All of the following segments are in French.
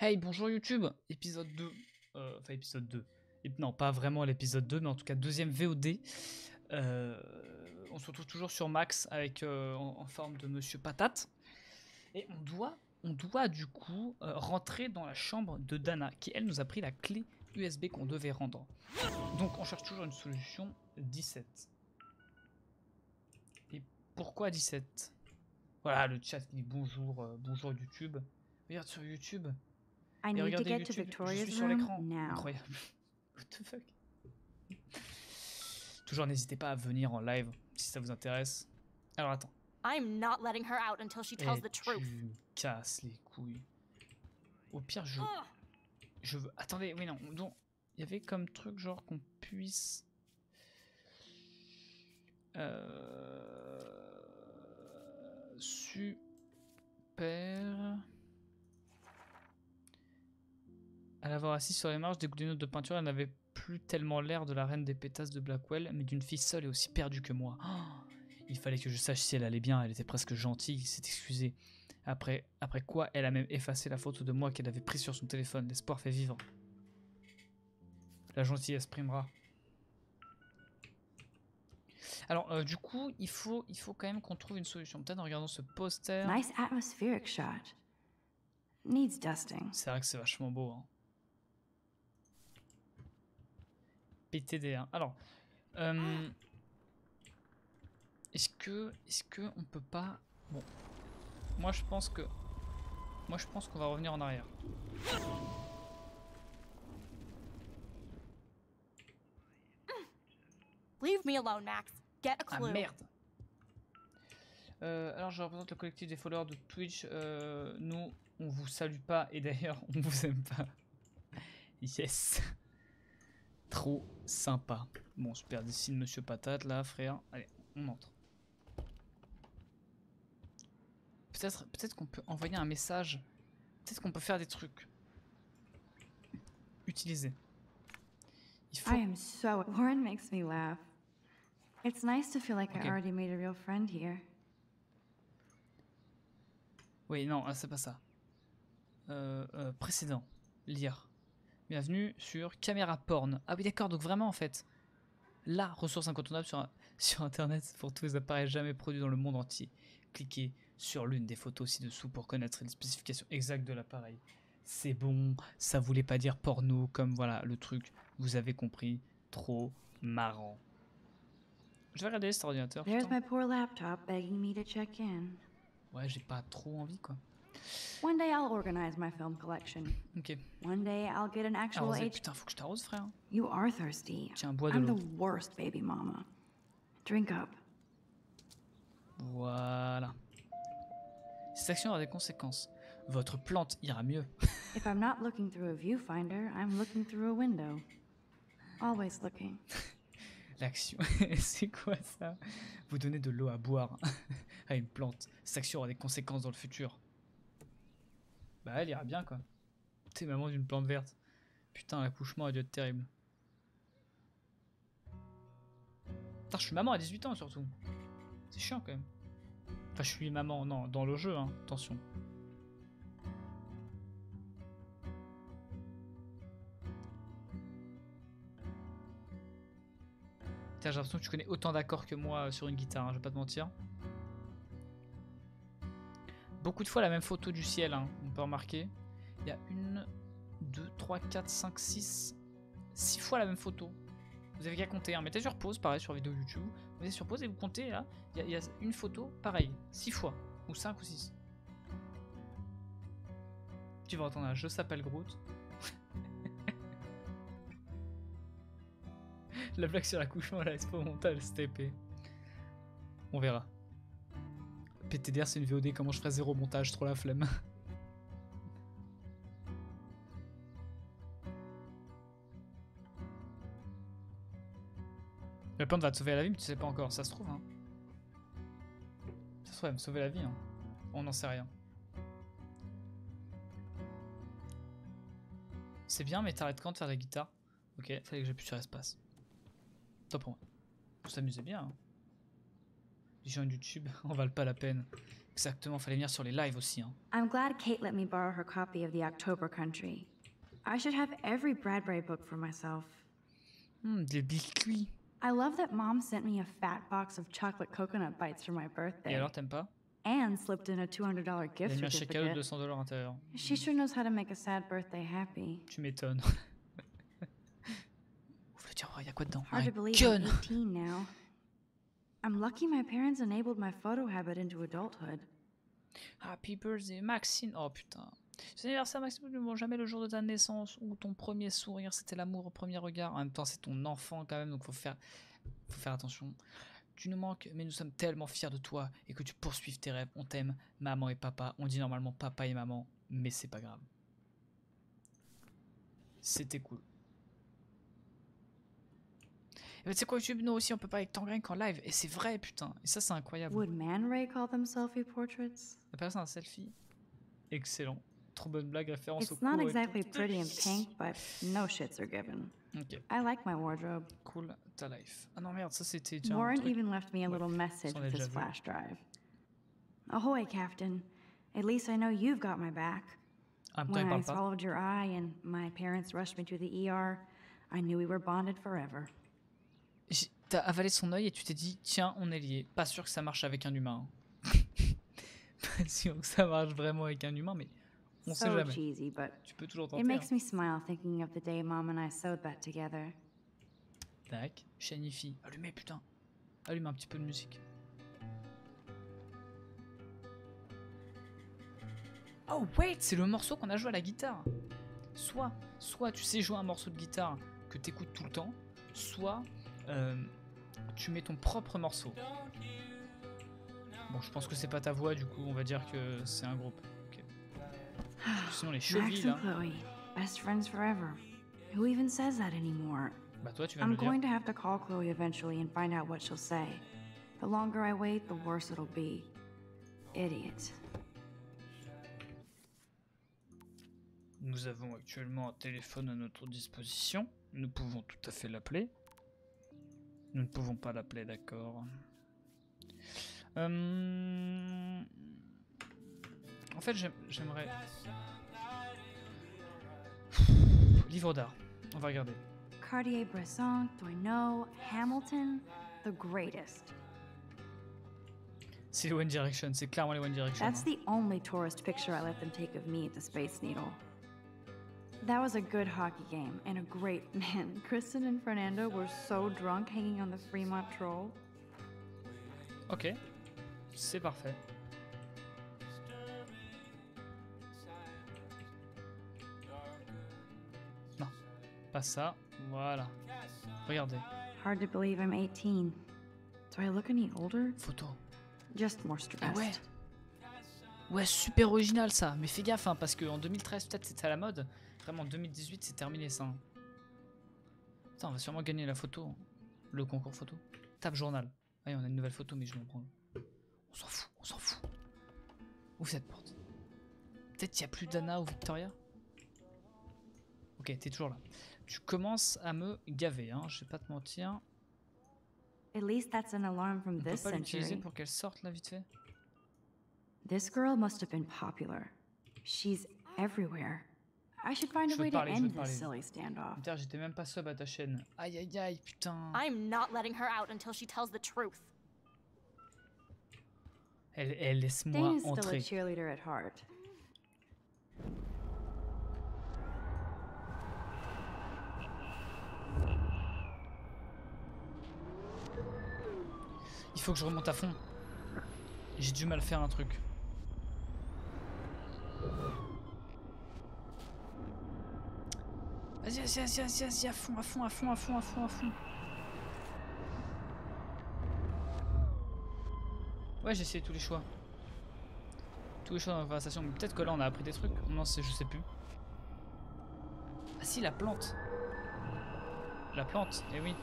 Hey, bonjour YouTube, épisode 2. Euh, enfin, épisode 2. Et, non, pas vraiment l'épisode 2, mais en tout cas, deuxième VOD. Euh, on se retrouve toujours sur Max avec euh, en, forme de Monsieur Patate. Et on doit, on doit du coup rentrer dans la chambre de Dana, qui elle nous a pris la clé USB qu'on devait rendre. Donc on cherche toujours une solution 17. Et pourquoi 17 Voilà, le chat dit bonjour, bonjour YouTube. Regarde sur YouTube. I Et need to get to YouTube, je Victoria's suis sur room l'écran. now. Incroyable. What the fuck? Toujours n'hésitez pas à venir en live si ça vous intéresse. Alors attends. I'm not letting her out until she tells Eh, the truth. tu me casses les couilles. Au pire, je, Ugh. je veux. Attendez, oui, non. Donc, il y avait comme truc genre qu'on puisse. Euh... Super. À l'avoir assise sur les marches des notes de peinture, elle n'avait plus tellement l'air de la reine des pétasses de Blackwell, mais d'une fille seule et aussi perdue que moi. Oh, il fallait que je sache si elle allait bien, elle était presque gentille, s'est excusée. Après, après quoi, elle a même effacé la photo de moi qu'elle avait prise sur son téléphone. L'espoir fait vivre. La gentillesse primera. Alors, euh, du coup, il faut, il faut quand même qu'on trouve une solution. Peut-être en regardant ce poster. Nice atmospheric shot. Needs dusting. C'est vrai que c'est vachement beau. Hein. PTD1. Alors, euh, est-ce que, est-ce que on peut pas, bon, moi je pense que, moi je pense qu'on va revenir en arrière. Leave me alone, Max. Get a Ah clue. merde. Euh, alors je représente le collectif des followers de Twitch. Euh, nous, on vous salue pas et d'ailleurs on vous aime pas. Yes. Trop sympa. Bon, super dessine Monsieur Patate là, frère. Allez, on entre. Peut-être peut qu'on peut envoyer un message. Peut-être qu'on peut faire des trucs. Utiliser. Il faut... I am so. Makes me laugh. It's nice to feel like Okay. I already made a real friend here. Oui, non, ah, c'est pas ça. Euh, euh, précédent. Lire. Bienvenue sur Caméra Porn. Ah oui, d'accord, donc vraiment, en fait, la ressource incontournable sur, sur Internet pour tous les appareils jamais produits dans le monde entier. Cliquez sur l'une des photos ci-dessous pour connaître les spécifications exactes de l'appareil. C'est bon, ça voulait pas dire porno, comme voilà, le truc, vous avez compris. Trop marrant. Je vais regarder cet ordinateur. There's putain. my poor laptop begging me to check in. Ouais, j'ai pas trop envie, quoi. One day I'll organize my film collection. Ok. One day I'll get an actual Arrosé. Putain, faut que je t'arrose, frère. You are thirsty. Tiens, bois de I'm l'eau. the worst baby mama. Drink up. Voilà. Cette action aura des conséquences. Votre plante ira mieux. If I'm not looking through a viewfinder, I'm looking through a window. Always looking. L'action, c'est quoi ça? Vous donnez de l'eau à boire à une plante. Cette action aura des conséquences dans le futur. Bah, elle ira bien quoi. T'es maman d'une plante verte. Putain, l'accouchement a dû être terrible. Putain, je suis maman à 18 ans surtout. C'est chiant quand même. Enfin, je suis maman, non, dans le jeu, hein. Attention. Putain, j'ai l'impression que tu connais autant d'accords que moi euh, sur une guitare, hein, je vais pas te mentir. Beaucoup de fois la même photo du ciel, hein, on peut remarquer. Il y a une, deux, trois, quatre, cinq, six, six fois la même photo. Vous avez qu'à compter, hein. mettez sur pause, pareil sur vidéo YouTube. Vous mettez sur pause et vous comptez là. Il y, a- une photo, pareil, six fois, ou cinq ou six. Tu vas entendre un je s'appelle Groot. La blague sur l'accouchement, c'est pas au montage, c'était. On verra. PTDR, c'est une VOD, comment je ferai zéro montage, trop la flemme. La plante va te sauver la vie, mais tu sais pas encore, ça se trouve, hein. Ça se trouve, elle me sauver la vie, hein. On n'en sait rien. C'est bien, mais t'arrêtes quand de faire la guitare Ok, fallait que j'appuie sur espace. Top pour moi. On s'amusait bien. hein. Les gens YouTube en valent pas la peine. Exactement, fallait venir sur les lives aussi. Hein. I'm glad Kate let me borrow her copy of The October Country. I should have every Bradbury book for myself. Hmm, des biscuits. I love that Mom sent me a fat box of chocolate coconut bites for my Et birthday alors, t'aimes pas? And slipped in a $200 Il a gift mis un chèque cadeau de certificate. 200 dollars à l'intérieur. She sure knows how to make a sad birthday happy. Tu m'étonnes. Ouvre le tiroir, y a quoi dedans? Un gun I'm 18 now. I'm lucky my parents enabled my photo habit into adulthood. Happy birthday, Maxine. Oh putain. C'est l'anniversaire, Maxime. Ne jamais le jour de ta naissance ou ton premier sourire. C'était l'amour au premier regard. En même temps, c'est ton enfant quand même, donc faut faut faire attention. Tu nous manques, mais nous sommes tellement fiers de toi et que tu poursuives tes rêves. On t'aime, maman et papa. On dit normalement papa et maman, mais c'est pas grave. C'était cool. Bah, tu sais quoi, YouTube, nous aussi, on peut pas avec qu'en live. Et c'est vrai, putain. Et ça, c'est incroyable. Would Man Ray call them selfie portraits? La personne a un selfie. Excellent. Trop bonne blague, référence au not exactly pretty in pink, but no shits are given. I like my wardrobe. cool, ta life. Ah non, merde, ça c'était déjà un Warren truc. even left me a little message with his vu. flash drive. Ahoy, Captain. At least I know you've got my back. Il When I swallowed your eye and my parents rushed me to the ER, I knew we were bonded forever. T'as avalé son œil et tu t'es dit, tiens, on est liés. Pas sûr que ça marche avec un humain. hein. pas sûr que ça marche vraiment avec un humain, mais on sait so jamais. cheesy, but Tu peux toujours tenter. it makes hein. me smile thinking of the day Mom and I sewed that together. Tac, Shanifi. Allumez, putain. Allume un petit peu de musique. Oh, wait, c'est le morceau qu'on a joué à la guitare. Soit, soit tu sais jouer un morceau de guitare que t'écoutes tout le temps, soit euh, tu mets ton propre morceau. Bon, je pense que c'est pas ta voix, du coup, on va dire que c'est un groupe. Ok. Sinon, les chevilles, and là. Best friends forever. Who even says that anymore? Bah, toi, tu vas me I'm going to have to call Chloe eventually and find out what she'll say. The longer I wait, the worse it'll be. Idiot. Nous avons actuellement un téléphone à notre disposition. Nous pouvons tout à fait l'appeler. Nous ne pouvons pas l'appeler, d'accord. Euh, En fait, j'aime- j'aimerais... Livre d'art. On va regarder. Cartier-Bresson, Doisneau, Hamilton, the greatest. C'est les One Direction. C'est clairement les One Direction. That's hein. the only tourist picture I let them take of me at the Space Needle. That was a good hockey game and a great man. Kristen and Fernando were so drunk hanging on the Fremont Troll. Ok. C'est parfait. Non. Pas ça. Voilà. Regardez. Hard to believe I'm 18. Do I look any older? Photo. Just more Ah stressed. ouais. Ouais, super original ça. Mais fais gaffe, hein, parce qu'en 2013, peut-être c'était à la mode. Vraiment, en 2018, c'est terminé ça. hein. Putain, on va sûrement gagner la photo. hein. Le concours photo. Tape journal. Allez, on a une nouvelle photo, mais je m'en prends. On s'en fout, on s'en fout. Ouvre cette porte? Peut-être qu'il n'y a plus d'Anna ou Victoria? Ok, t'es toujours là. Tu commences à me gaver, hein, je vais pas te mentir. At least that's an alarm from On peut pas l'utiliser pour qu'elle sorte là vite fait? This girl must have been popular. She's everywhere. I should find a way to end this silly standoff. Putain, j'étais même pas sub à ta chaîne. Aïe aïe aïe, putain. I'm not letting her out until she tells the truth. Elle, elle laisse-moi is still a entrer. cheerleader at heart. Il faut que je remonte à fond. J'ai du mal à faire un truc. Vas-y, vas-y, vas-y, vas-y, vas-y, à fond, à fond, à fond, à fond, à fond, à fond. Ouais, j'ai essayé tous les choix. Tous les choix dans la conversation. Mais peut-être que là, on a appris des trucs. Non, c'est, je sais plus. Ah si, la plante. La plante, eh oui.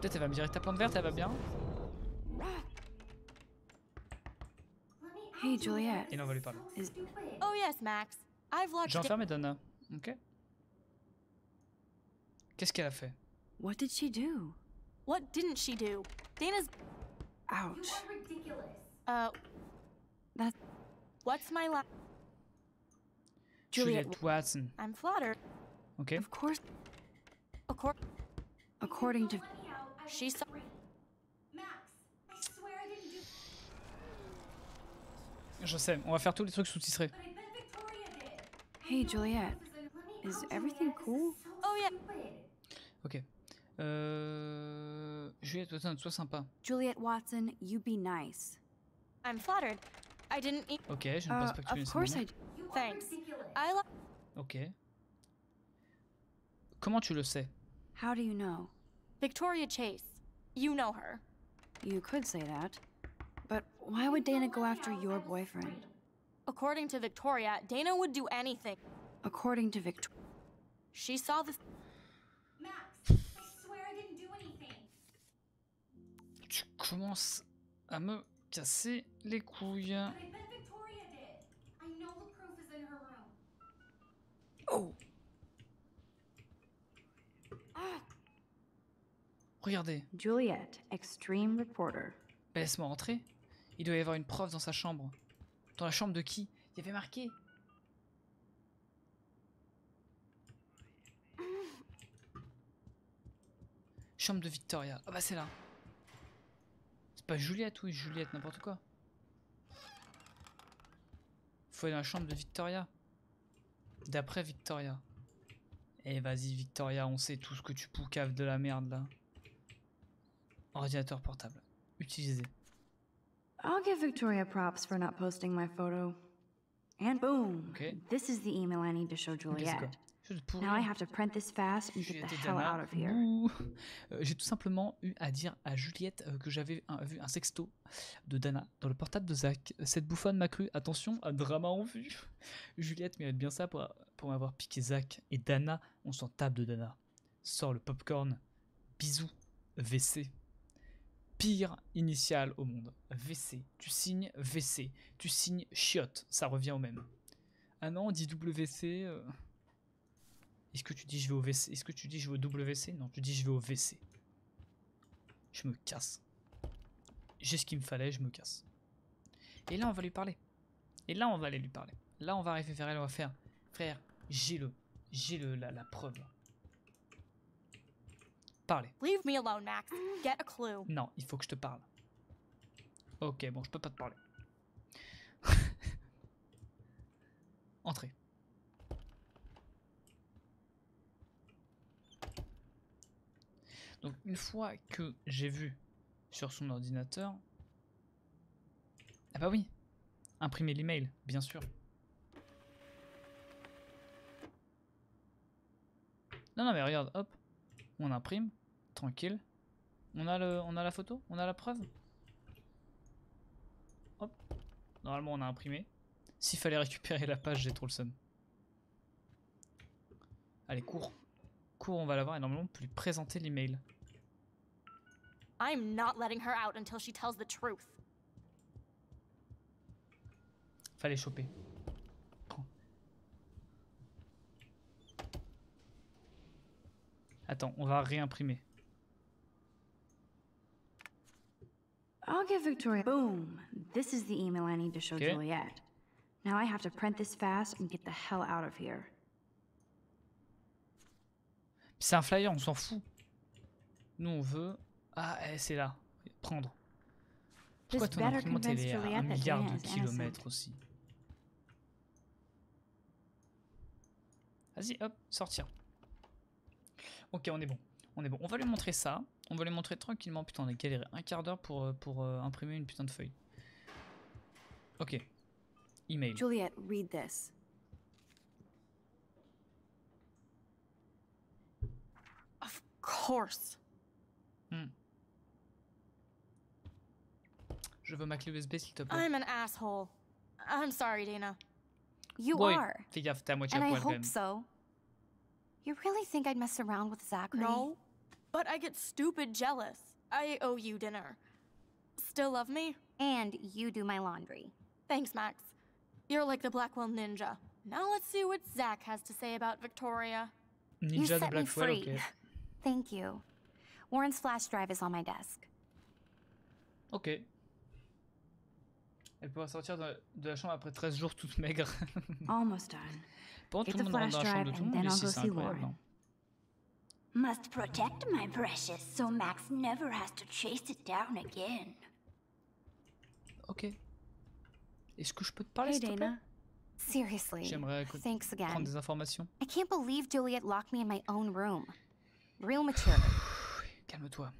Peut-être elle va me dire ta plante verte, elle va bien. Hey, Juliet. Et là, on va lui parler. Is Oh, yes, Max. Da- enfermé Donna. Ok. Qu'est-ce qu'elle a fait? What did she do? What didn't she do? Dana's. Ouch. Uh, That what's my la. Juliet, Juliette Watson. I'm flattered. Ok. of course Accor- according to she saw. Je sais, on va faire tous les trucs sous-titrés. Hey Juliet. Is everything cool? Oh yeah. Ok. Euh... Juliette Watson, sois sympa. Juliet Watson, you be nice. I'm flattered. I didn't eat. Ok, je ne Uh, pense pas que tu of course I nom. Thanks. I love. Ok. Comment tu le sais How do you know? Victoria Chase. You know her. You could say that. But why would Dana go after your boyfriend? According to Victoria, Dana would do anything. According to Victor. She saw the. Tu commences à me casser les couilles. Oh Regardez, Juliet, extreme reporter. laisse-moi rentrer. Il doit y avoir une preuve dans sa chambre. Dans la chambre de qui? Il y avait marqué. Chambre de Victoria. Ah bah c'est là. C'est pas Juliette, oui, Juliette, n'importe quoi. Faut aller dans la chambre de Victoria. D'après Victoria. Eh vas-y Victoria, on sait tout ce que tu poucaves de la merde là. Ordinateur portable. Utilisé. I'll give Victoria props for not posting my photo. And boom. Okay. This is the email I need to show Juliet. Now I have to print this fast and get the hell out of here. Euh, J'ai tout simplement eu à dire à Juliette euh, que j'avais vu un sexto de Dana dans le portable de Zach. Cette bouffonne m'a cru. Attention, un drama en vue. Juliette mérite bien ça pour, pour m'avoir piqué Zach. Et Dana, on s'en tape de Dana. Sors le popcorn. Bisous. VC. Pire initial au monde. VC. Tu signes VC. Tu signes chiotte. Ça revient au même. Ah non, on dit WC. euh. Est-ce que tu dis je vais au WC Est-ce que tu dis je vais au WC Non, tu dis je vais au WC. Je me casse. J'ai ce qu'il me fallait, je me casse. Et là, on va lui parler. Et là, on va aller lui parler. Là, on va arriver vers elle, on va faire Frère, j'ai le. J'ai le, la preuve. Parlez. Leave me alone, Max. Get a clue. Non, il faut que je te parle. Ok, bon, je peux pas te parler. Entrez. Donc une fois que j'ai vu sur son ordinateur... Ah bah oui Imprimer l'email, bien sûr. Non, non, mais regarde, hop. On imprime, tranquille. On a, le, on a la photo On a la preuve Hop. Normalement, on a imprimé. S'il fallait récupérer la page, j'ai trop le seum. Allez, cours. Cours, on va l'avoir et normalement, on peut lui présenter l'email. I'm not letting her out until she tells the truth. Fallait choper. Prends. Attends, on va réimprimer. I'll give Victoria. Boom. This is the email I need to show Okay. Juliet. Now I have to print this fast and get the hell out of here. C'est un flyer, on s'en fout. Nous, on veut. Ah, eh, c'est là. Prendre. Pourquoi ton imprimante elle est à un milliard de kilomètres aussi? Vas-y, hop, sortir. Ok, on est bon. On est bon. On va lui montrer ça. On va lui montrer tranquillement. Putain, on a galéré un quart d'heure pour, euh, pour euh, imprimer une putain de feuille. Ok. Email. Juliet, read this. Of course. Je veux ma clé USB, s'il te plaît. I'm an asshole. I'm sorry, Dana. You are. fais gaffe, t'es à moitié And à I poil quand hope même. so. You really think I'd mess around with Zachary? No. But I get stupid jealous. I owe you dinner. Still love me? And you do my laundry. Thanks, Max. You're like the Blackwell Ninja. Now let's see what Zach has to say about Victoria. You Ninja de set me Blackwell, free. ok. Thank you. Warren's flash drive is on my desk. Ok. Elle pourra sortir de, de la chambre après 13 jours toute maigre. Almost done. Get tout le monde rentre dans la flash chambre de drive tout le monde ici C'est incroyable. Must protect my precious so Max never has to chase it down again. Ok. Est-ce que je peux te parler Hey, s'il te plaît? Dana. Seriously. J'aimerais Thanks again. prendre des informations. I can't believe Juliet locked me in my own room. Real mature. Calme-toi.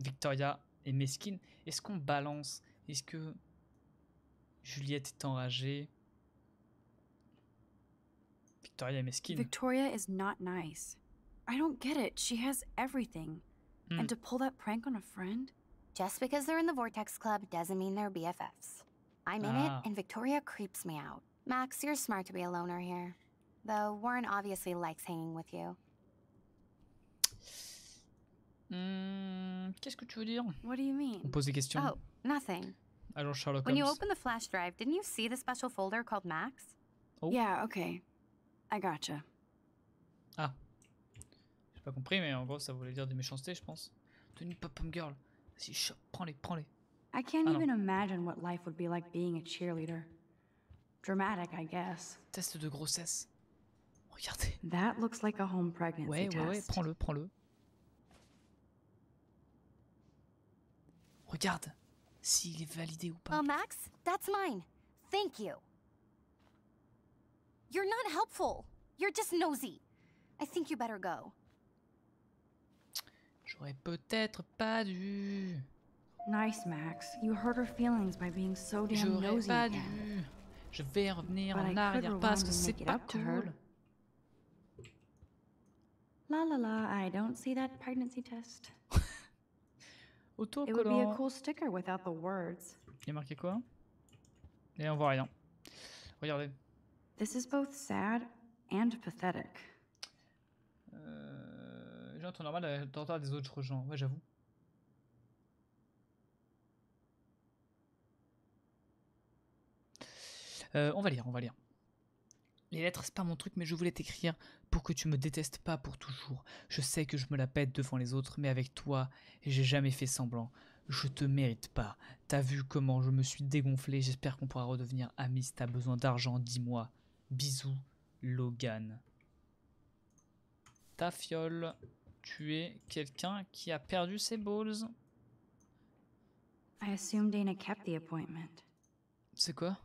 Victoria est mesquine. Est-ce qu'on balance Est-ce que Juliette est enragée Victoria est mesquine. Victoria is not nice. I don't get it. She has everything. Hmm. And to pull that prank on a friend? Just because they're in the Vortex Club doesn't mean they're BFFs. I'm in Ah. it, and Victoria creeps me out. Max, you're smart to be a loner here. Though Warren obviously likes hanging with you. Hmm, Qu'est-ce que tu veux dire? What do you mean? On pose des questions. Oh, nothing. Alors Sherlock When you Holmes. open the flash drive, didn't you see the special folder called Max? Oh. Yeah, okay. I gotcha. Ah. J'ai pas compris, mais en gros, ça voulait dire des méchancetés, je pense. Tenue pop-pom girl. Vas-y, chop, prends-les, prends-les. I can't I don't- even imagine what life would be like being a cheerleader. Dramatic, I guess. Test de grossesse. Regardez. That looks like a home pregnancy Ouais, ouais, ouais, test. prends-le, prends-le. Regarde s'il est validé ou pas. Oh, Max, that's mine. Thank you. You're not helpful. You're just nosy. I think you better go. J'aurais peut-être pas dû. Nice, Max. You hurt her feelings by being so damn J'aurais nosy pas dû. Je vais revenir But I en could arrière parce que c'est pas cool. La la la, I don't see that pregnancy test. It would be a Autocollant. cool sticker without the words. Il y a marqué quoi? Et on voit rien. Regardez. This is both sad and pathetic. Euh, les gens en temps normal retard des autres gens. Ouais, j'avoue. Euh, on va lire, on va lire. Les lettres, c'est pas mon truc, mais je voulais t'écrire pour que tu me détestes pas pour toujours. Je sais que je me la pète devant les autres, mais avec toi, j'ai jamais fait semblant. Je te mérite pas. T'as vu comment je me suis dégonflé. J'espère qu'on pourra redevenir amis. Si t'as besoin d'argent, dis-moi. Bisous, Logan. Ta fiole. Tu es quelqu'un qui a perdu ses balls. I assume Dana kept the appointment. C'est quoi?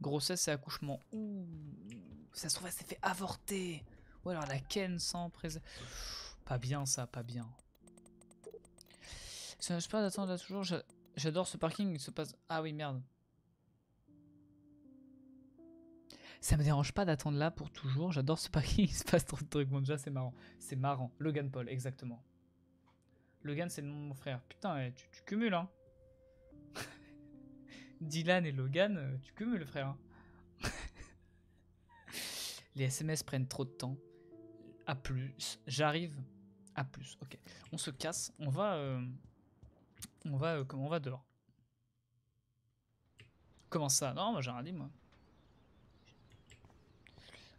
Grossesse et accouchement. Ouh, ça se trouve, elle s'est fait avorter. Ou alors la ken sans présent. Pas bien ça, pas bien. Ça ne pas d'attendre là toujours. j'a- J'adore ce parking, il se passe. Ah oui, merde. Ça me dérange pas d'attendre là pour toujours. J'adore ce parking, il se passe trop de trucs. Bon, déjà, c'est marrant. C'est marrant. Logan Paul, exactement. Logan, c'est mon frère. Putain, eh, tu, tu cumules, hein. Dylan et Logan, euh, tu cumules, frère. hein. Les SMS prennent trop de temps. A plus. J'arrive. A plus. Ok. On se casse. On va. euh, On va. euh, comment on va dehors Comment ça? Non, moi j'ai rien dit, moi.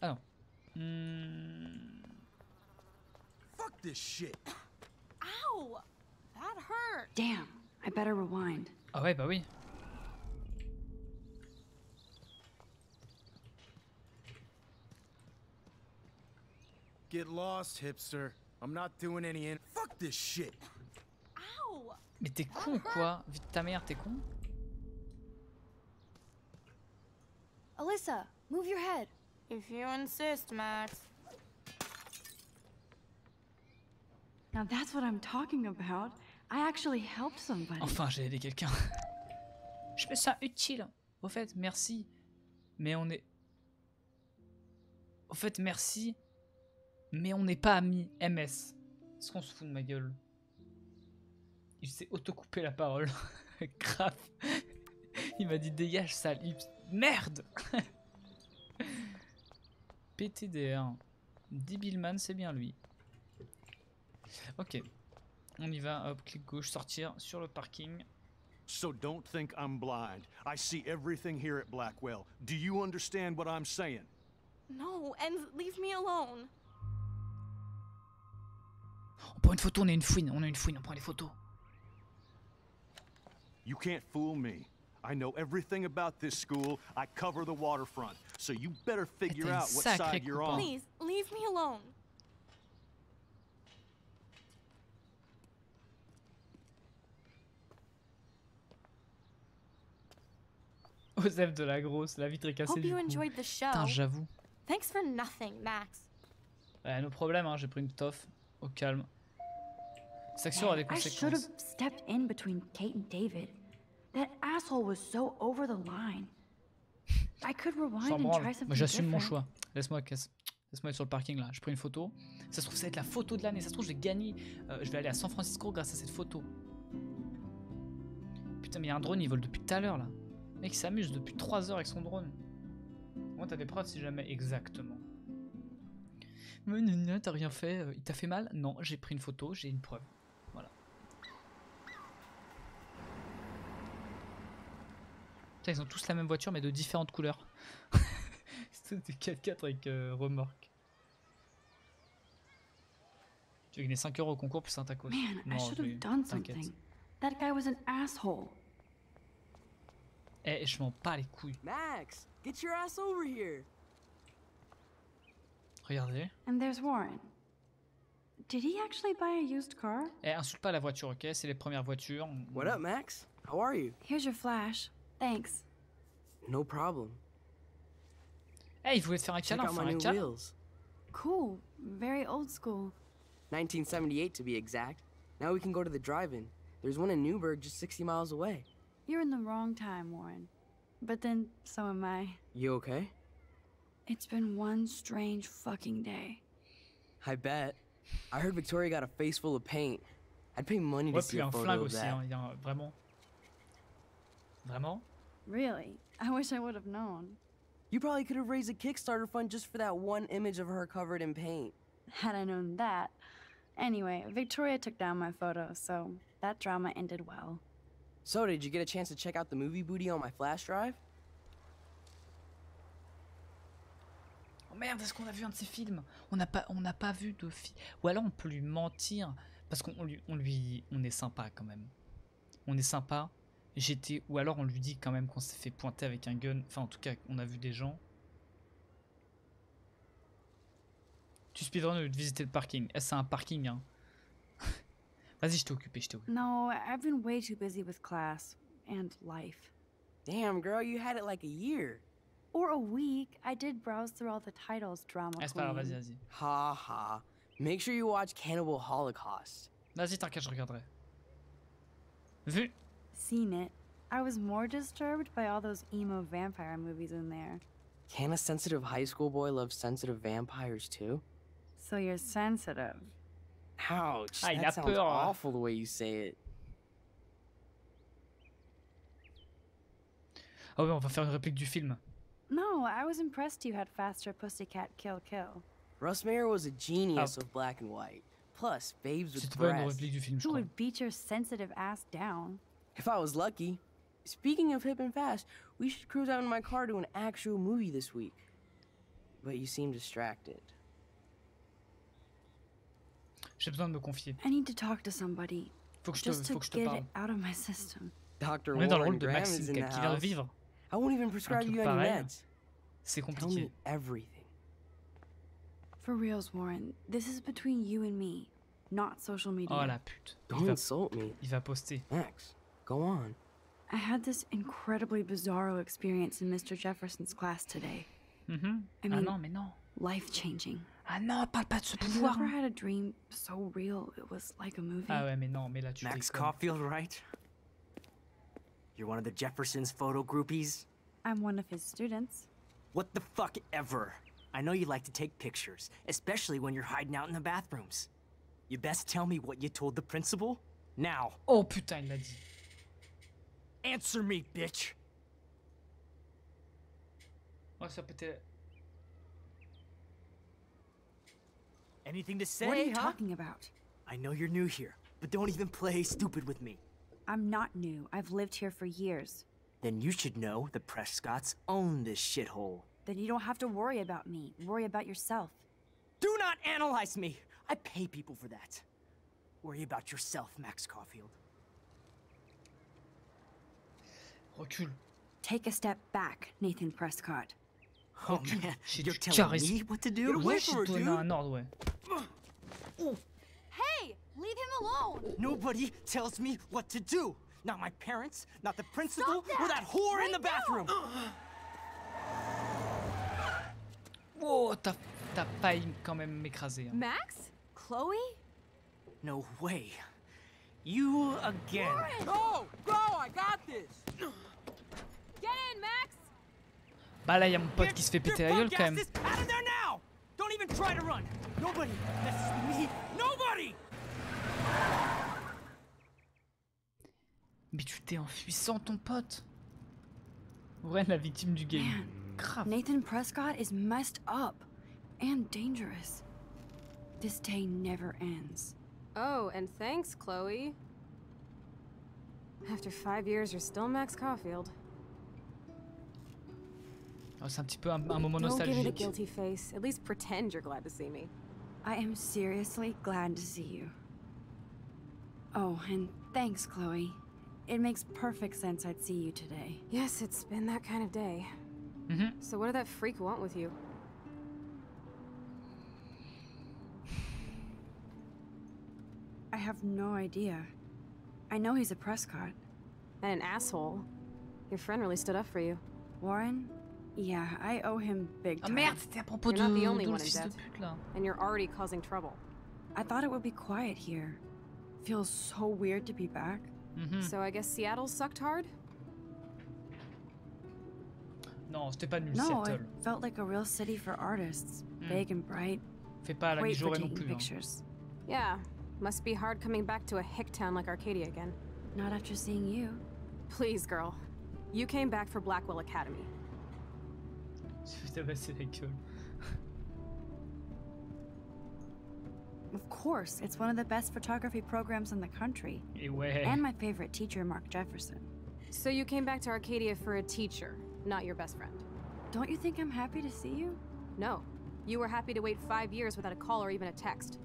Ah non. Hmm, Fuck this shit. Ow! That hurt. Damn, I better rewind. Ah ouais, bah oui. Get lost, hipster. I'm not doing any in. Fuck this shit. Ow! Mais t'es con ou quoi? Vite ta mère, t'es con? Alyssa, move your head. If you insist, Max. Now that's what I'm talking about. I actually helped somebody. Enfin, j'ai aidé quelqu'un. Je me sens utile. Au fait, merci. Mais on est. Au fait, merci. Mais on n'est pas amis. MS. Est-ce qu'on se fout de ma gueule? Il s'est autocoupé la parole. Grave. Il m'a dit dégage, sale hips. Merde PTDR. Debilman, c'est bien lui. Ok. On y va, hop, clic gauche, sortir sur le parking. So don't think I'm blind. I see everything here at Blackwell. Do you understand what I'm saying? No, and leave me alone. On prend une photo, on est une fouine, on a une fouine, on prend les photos. You can't fool me. I know everything about this school. I cover the waterfront. So you better figure out what sacré side you're on. Please, leave me alone. Osef de la grosse, la vitre est cassée Hope du you coup. Putain, j'avoue. Thanks for nothing, Max. Ouais, nos problèmes, hein, j'ai pris une toffe. Au calme. Cette action a des I should have conséquences. stepped in between Kate and David. That asshole was so over the line. I could rewind and branle. try something Moi, j'assume mon choix. Laisse-moi casse. Laisse-moi être sur le parking là. J'ai pris une photo. Ça se trouve, ça va être la photo de l'année. Ça se trouve, je vais gagner. Euh, je vais aller à San Francisco grâce à cette photo. Putain, mais il y a un drone, il vole depuis tout à l'heure là. Le mec, il s'amuse depuis 3 heures avec son drone. Moi, t'as des preuves si jamais. Exactement. Mais non, non, t'as rien fait. euh, Il t'a fait mal? Non, j'ai pris une photo, j'ai une preuve. Voilà. Putain, ils ont tous la même voiture, mais de différentes couleurs. C'est des 4x4 avec euh, remorque. Tu as gagné 5 euros au concours plus un tacos. Man, I Non, should je vais- have done something. That guy was an asshole. Eh, je m'en bats les couilles. Max, get your ass over here. Regardez. And there's Warren. Did he actually buy a used car? Eh, insulte pas la voiture, ok? C'est les premières voitures. What up, Max? How are you? Here's your flash. Thanks. No problem. Hey, il voulait te faire un Check out my un new câlin. wheels. Cool. Very old school. 1978 to be exact. Now we can go to the drive-in. There's one in Newburgh just 60 miles away. You're in the wrong time, Warren. But then, so am I. You okay? It's been one strange fucking day. I bet. I heard Victoria got a face full of paint. I'd pay money to see a photo flingue of aussi, that. hein, il y a un- vraiment. Vraiment Really? I wish I would have known. You probably could have raised a Kickstarter fund just for that one image of her covered in paint. Had I known that. Anyway, Victoria took down my photo, so that drama ended well. So, did you get a chance to check out the movie booty on my flash drive? Oh merde, est-ce qu'on a vu un de ses films On n'a pas, on n'a pas vu de film. Ou alors on peut lui mentir parce qu'on on lui, on lui, on est sympa quand même. On est sympa. J'étais, ou alors on lui dit quand même qu'on s'est fait pointer avec un gun. Enfin, en tout cas, on a vu des gens. Tu speedrun de visiter le parking? Eh, c'est un parking, hein. Vas-y, je t'ai occupé, je t'ai occupé. No, I've been way too busy with class and life. Damn, girl, you had it like a year. Or a week. I did browse through all the titles, drama Ah, c'est pas grave, vas-y, queen. vas-y. Ha ha. Make sure you watch Cannibal Holocaust. Vas-y, t'inquiète, je regarderai. Vu? Seen it. I was more disturbed by all those emo vampire movies in there. Can a sensitive high school boy love sensitive vampires too? So you're sensitive. Ouch. Il that sounds peur, awful the way you say it. Ouais, on va faire une réplique du film. No, I was impressed you had faster Pussycat Kill Kill. Russ Mayer was a genius Ah. of black and white. Plus, babes with C'était breasts. réplique du film, Who would beat your sensitive ass down? If I was lucky. Speaking of hip and fast, we should cruise out in my car to an actual movie this week. But you seem distracted. J'ai besoin de me confier. I need to talk to somebody. Faut que je te, Just to faut que je te get parle. it out of my system. Dr. On est dans le rôle de Graham Maxime in qui the vient de house. vivre. I won't even prescribe you any pareil. meds. C'est Tell me everything. For reals, Warren, this is between you and me, not social media. Oh la pute. Il Don't va, insult me. il va poster. Max, go on. I had this incredibly bizarro experience in Mr. Jefferson's class today. Mm-hmm. I ah mean- non, mais non. Life changing. Ah non, parle pas de ce Have you ever had a dream so real it was like a movie? Ah ouais, mais non, mais là tu Max déconnes. Caulfield, right? You're one of the Jefferson's photo groupies? I'm one of his students. What the fuck ever? I know you like to take pictures, especially when you're hiding out in the bathrooms. You best tell me what you told the principal? Now, Oh putain, il l'a dit. Answer me, bitch! Oh, ça peut-être. Anything to say, what are you huh? talking about? I know you're new here, but don't even play stupid with me. I'm not new. I've lived here for years. Then you should know the Prescotts own this shithole. Then you don't have to worry about me. Worry about yourself. Do not analyze me! I pay people for that. Worry about yourself, Max Caulfield. Recule. Take a step back, Nathan Prescott. Oh Recule. man, J'ai you're telling charisme. me what to Ouais, do? je te donne un ordre, ouais. Hey, leave him alone. Nobody tells me what to do. Not my parents, not the principal, or that whore in the bathroom. Oh, t'as t'as failli quand même m'écraser. hein. Max? Chloe? No way. You again. Go! Go! I got this! Get in, Max! Bah là, y a mon pote qui se fait péter la gueule quand même. Out of there now! Don't even try to run. Nobody messes with me. Nobody! Mais tu t'es enfui sans ton pote. Ouais, la victime du game. Man, Grave. Nathan Prescott is messed up and dangerous. This day never ends. Oh, and thanks, Chloe. After five years, you're still Max Caulfield. Oh, c'est un petit peu un, un moment Don't give me the nostalgique. guilty face. At least pretend you're glad to see me. I am seriously glad to see you. Oh, and thanks, Chloe. It makes perfect sense I'd see you today. Yes, it's been that kind of day. Mm -hmm. So what did that freak want with you? I have no idea. I know he's a Prescott. And an asshole. Your friend really stood up for you. Warren? Yeah, I owe him big Ah time. merde, c'était à propos de, You're not the only one le in debt. And you're already causing trouble. I thought it would be quiet here. Feels so weird to be back. Mhm. So I guess Seattle sucked hard? Non, c'était pas nul, No, it felt like a real city for artists. Mm. Big and bright. Fais pas la Great for mijaurée non taking plus. hein. pictures. Yeah. Must be hard coming back to a hick town like Arcadia again. Not after seeing you. Please, girl. You came back for Blackwell Academy. Je vais tabasser la gueule. Of course, it's one of the best photography programs in the country. Et. And my favorite teacher, Mark Jefferson. So you came back to Arcadia for a teacher, not your best friend. Don't you think I'm happy to see you? No. You were happy to wait five years without a call or even a text.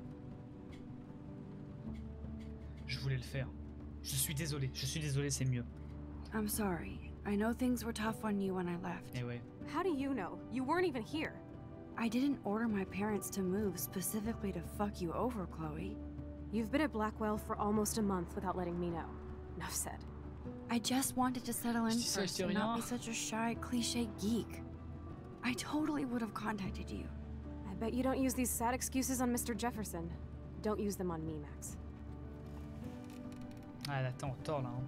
Je voulais le faire. Je suis désolé, je suis désolé, c'est mieux. I'm sorry. I know things were tough on you when I left. Et ouais. How do you know? You weren't even here. I didn't order my parents to move specifically to fuck you over, Chloe. You've been at Blackwell for almost a month without letting me know. Enough said. I just wanted to settle in Je dis ça, je first dis and not be such a shy, cliche geek. I totally would have contacted you. I bet you don't use these sad excuses on Mr. Jefferson. Don't use them on me, Max. Ah, là, t'es en tort là. hein.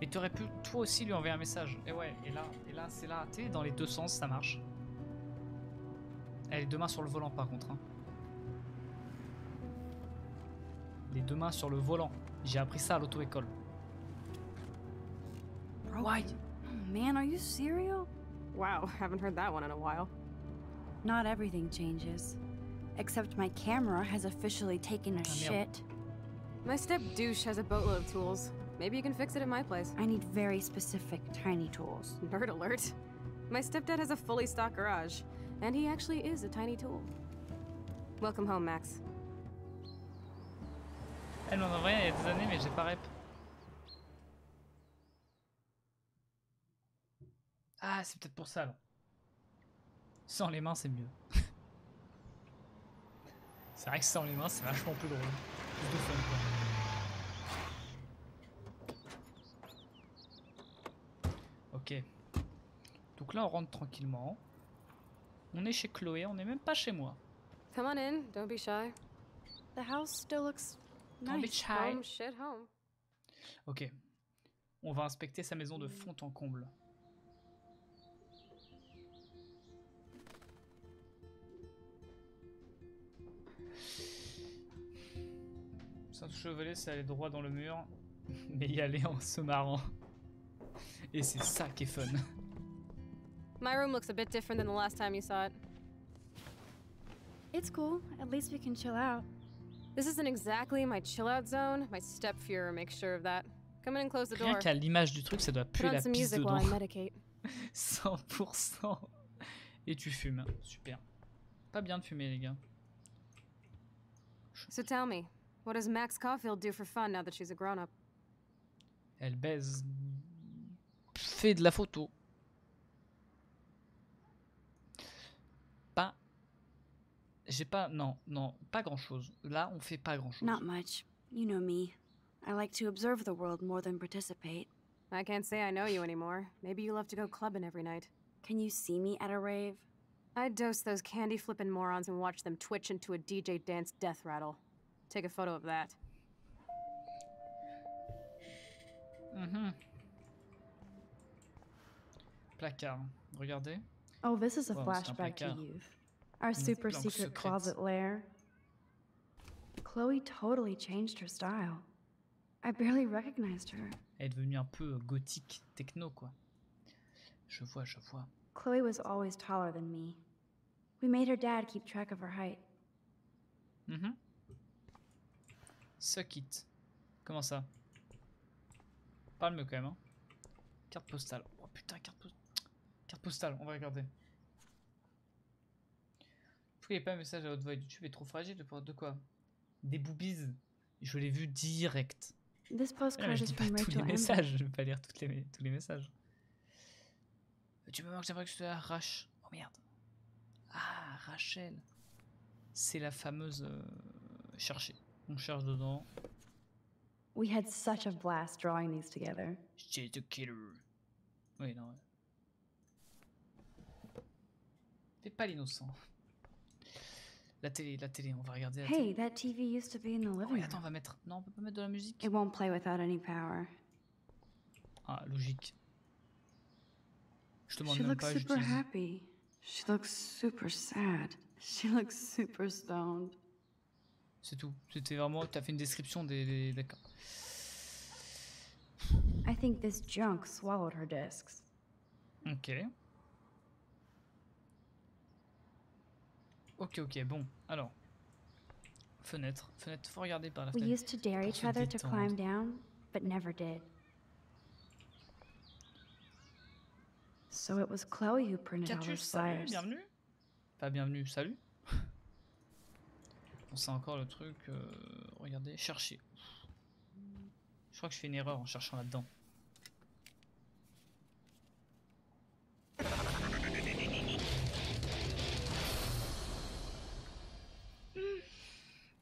Mais t'aurais pu toi aussi lui envoyer un message. Et ouais, et là, et là, c'est là, tu dans les deux sens, ça marche. Elle est deux mains sur le volant par contre. hein. Les deux mains sur le volant. J'ai appris ça à l'auto-école. Why? Oh man, are you serial? Wow, haven't heard that one in a while. Not everything changes. Except my camera has officially taken a Ah, merde. shit. My step douche has a boatload of tools. Maybe you can fix it at my place. I need very specific tiny tools. Nerd alert. My stepdad has a fully stocked garage, and he actually is a tiny tool. Welcome home, Max. Elle m'en envoyé il y a des années, mais j'ai pas rep. Ah, c'est peut-être pour ça alors. Sans les mains, c'est mieux. c'est vrai que sans les mains, c'est vachement plus drôle. Plus de fun, quoi. Ok. Donc là, on rentre tranquillement. On est chez Chloé, on n'est même pas chez moi. Come on in, don't be shy. The house still looks Don't be nice. shy. Home, shit, home. Ok. On va inspecter sa maison de fond en comble. Sans chevalet, c'est aller droit dans le mur, mais y aller en se marrant. Et c'est ça qui est fun. My room looks a bit different than the last time you saw it. It's cool. At least we can chill out. This isn't exactly my chill out zone. My stepfuhrer makes sure of that. Come in and close the Rien door. qu'à l'image du truc, ça doit puer la some pisse music while dedans. I medicate. 100%. Et tu fumes. Super. Pas bien de fumer, les gars. So tell me, What does Max Caulfield do for fun now that she's a grown up? Elle baise. Fait de la photo. Pas. J'ai pas. Non, non, pas grand chose. Là, on fait pas grand chose. Not much. You know me. I like to observe the world more than participate. I can't say I know you anymore. Maybe you love to go clubbing every night. Can you see me at a rave? I'd dose those candy flippin' morons and watch them twitch into a DJ dance death rattle. Take a photo of that. Mm-hmm. Placard. Regardez. Oh, this is a Wow, flashback to youth. Our super planque secret secrète. closet lair. Chloe totally changed her style. I barely recognized her. Elle est devenue un peu gothique, techno, quoi. Je vois, je vois. Chloe was always taller than me. We made her dad keep track of her height. Mhm. Suck it. Comment ça? Parle mieux quand même. Hein. Carte postale. Oh putain, carte, pos- carte postale, on va regarder. Pourquoi il n'y a pas un message à haute voix? YouTube est trop fragile pour de quoi? Des boobies. Je l'ai vu direct. This Ah, postcard mais je pas tous les messages, je vais pas lire toutes les, tous les messages. Tu me manques, j'aimerais que je te la arrache. Oh merde. Ah, Rachel. C'est la fameuse euh, chercher. On cherche dedans. We had such a blast drawing these together. She's the killer. Oui, non. Fais pas l'innocent. La télé, la télé, on va regarder la Hey, télé. that TV used to be in the Oh, living room. attends, on va mettre. Non, on peut pas mettre de la musique. It won't play without any power. Ah, logique. Je te demande She même looks pas, super happy. She looks super sad. She looks super stoned. C'est tout. C'était vraiment. T'as fait une description des. des- D'accord. I think this junk swallowed her discs. Ok. Ok, ok, bon. Alors. Fenêtre. Fenêtre, faut regarder par la We fenêtre. used to dare each other to climb down, but never did. So it was Chloe who printed all those salut, flyers. bienvenue. Pas bienvenue, salut. On sait encore le truc. euh, regardez, chercher. Je crois que je fais une erreur en cherchant là-dedans.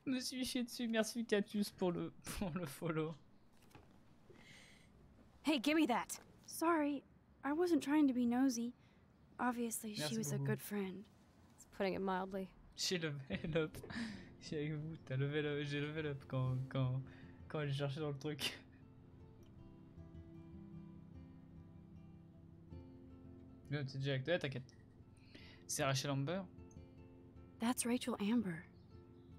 Je me suis chié dessus, merci Catus pour le, pour le follow. Hey, give me that! Sorry, I wasn't trying to be nosy. Obviously, she was a good friend. It's putting it mildly. J'ai level up. Je suis avec vous, t'as level up. J'ai level up quand, quand, quand j'ai cherché dans le truc. Non, t'es déjà avec toi, t'inquiète. C'est Rachel Amber. That's Rachel Amber.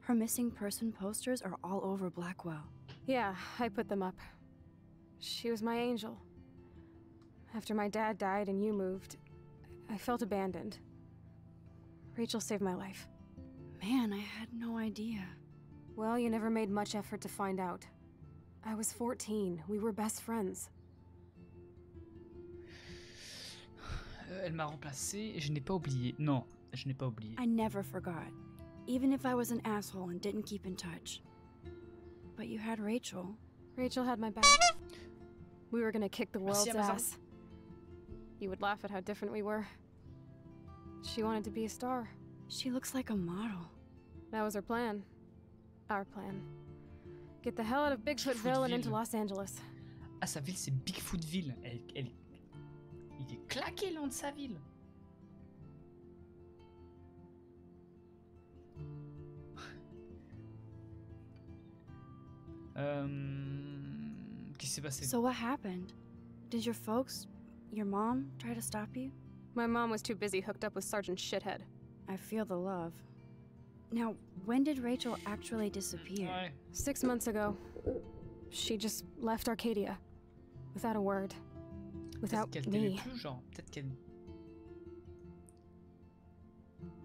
Her missing person posters are all over Blackwell. Yeah, I put them up. She was my angel. After my dad died and you moved, I felt abandoned. Rachel saved my life. Man, I had no idea. Well, you never made much effort to find out. I was 14. We were best friends. Elle m'a remplacé et je n'ai pas oublié. Non, je n'ai pas oublié. I never forgot, even if I was an asshole and didn't keep in touch. But you had Rachel. Rachel had my back. We were gonna kick the world's Merci, ass. You would laugh at how different we were. She wanted to be a star. She looks like a model. That was her plan. Our plan. Get the hell out of Bigfootville and into Los Angeles. Ah, sa ville, c'est Bigfootville. Elle, elle, il est claqué le nom de sa ville. Qu'est-ce passé So what happened? Did your folks, your mom, try to stop you? My mom was too busy hooked up with Sergeant Shithead. I feel the love. Now, when did Rachel actually disappear? Ouais. Six months ago, she just left Arcadia. Without a word. Peut-être Without qu'elle t'aimait me. plus, genre. Peut-être qu'elle.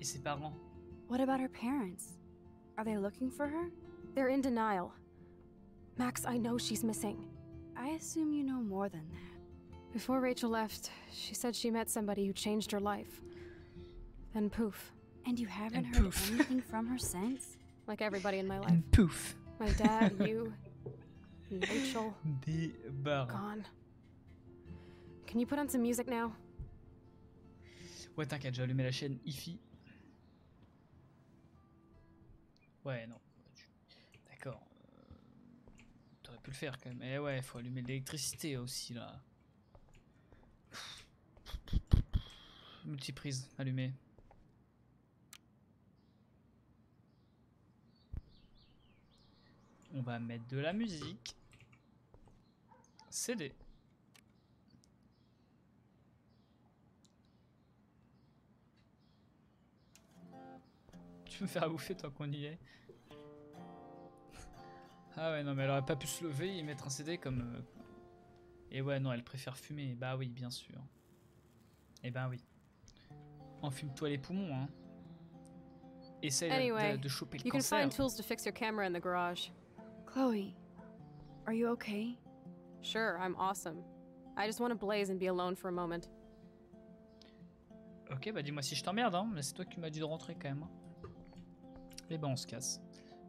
Et ses parents What about her parents? Are they looking for her? They're in denial. Max, I know she's missing. I assume you know more than that. Before Rachel left, she said she met somebody who changed her life. Then poof. And you haven't And heard poof. anything from her since? Like everybody in my life. And poof My dad, you, Rachel, Des barres. gone. Can you put on some music now? Ouais, t'inquiète, j'ai allumé la chaîne IFI. Ouais, non. D'accord. euh, T'aurais pu le faire quand même. Eh ouais, faut allumer l'électricité aussi là. Multiprise, allumé. On va mettre de la musique. CD. Tu me faire bouffer tant qu'on y est. Ah ouais, non, mais elle aurait pas pu se lever et mettre un CD comme. euh, Et ouais, non, elle préfère fumer. Bah oui, bien sûr. Eh ben oui. Enfume-toi les poumons, hein. Essaye de- Anyway, de, de choper le You can cancer. find tools to fix your camera in the garage. Chloe, are you okay? Sure, I'm awesome. I just want to blaze and be alone for a moment. Ok, bah dis-moi si je t'emmerde, hein. Mais c'est toi qui m'as dit de rentrer quand même. hein. Eh ben on se casse.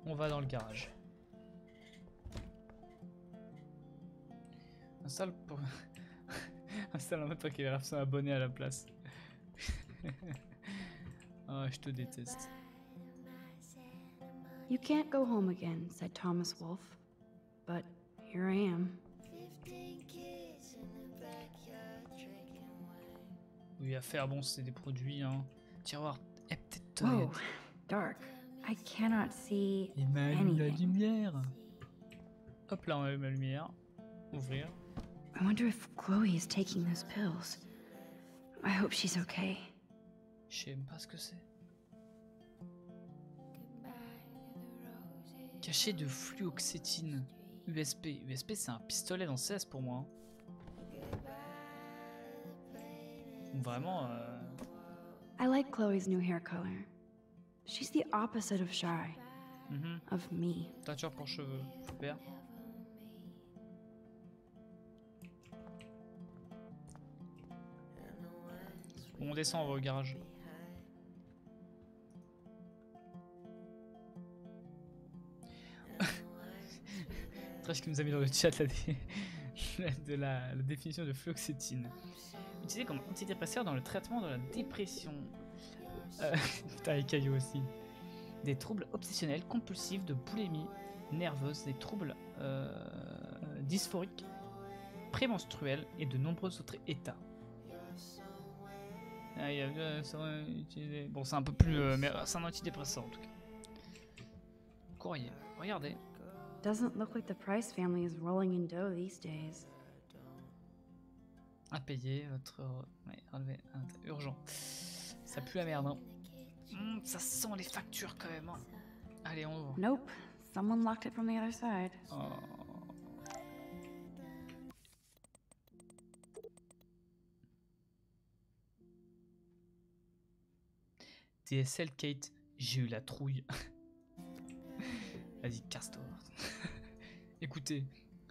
On va dans le garage. Installe pour... Installe un mode pour qu'il ait son abonné à la place. Ah, je te déteste. You can't go home again, said Thomas Wolfe. But here I am. Oui, à faire, bon, c'est des produits, hein. Tiroir Whoa, dark. I cannot see la lumière. Hop là, on allume la lumière. Ouvrir. I wonder if Chloe is taking those pills. I hope she's okay. Je sais même pas ce que c'est. Cachet de fluoxétine. USP. USP, c'est un pistolet dans CS pour moi. hein. Donc Vraiment, euh, I like Chloe's new hair color. She's the opposite of shy, mhm. of me. teinture pour cheveux. Super. Bon, on descend, on va au garage. Trash qui nous a mis dans le chat la, de la, définition de fluoxétine. Utilisé comme antidépresseur dans le traitement de la dépression. Euh, putain, et caillou aussi. Des troubles obsessionnels compulsifs de boulimie nerveuse, des troubles euh, dysphoriques, prémenstruels et de nombreux autres états. Ah, euh, Bon, c'est un peu plus. euh, c'est un antidépresseur en tout cas. Courrier. Regardez. Doesn't look like the Price family is rolling in dough these days. À payer, votre. Ouais, relevé, urgent. Ça pue la merde, hein. Hmm, ça sent les factures quand même. hein. Allez, on ouvre. Nope, someone locked it from the other side. Oh. DSL Kate, j'ai eu la trouille. Vas-y, casse-toi. Écoutez,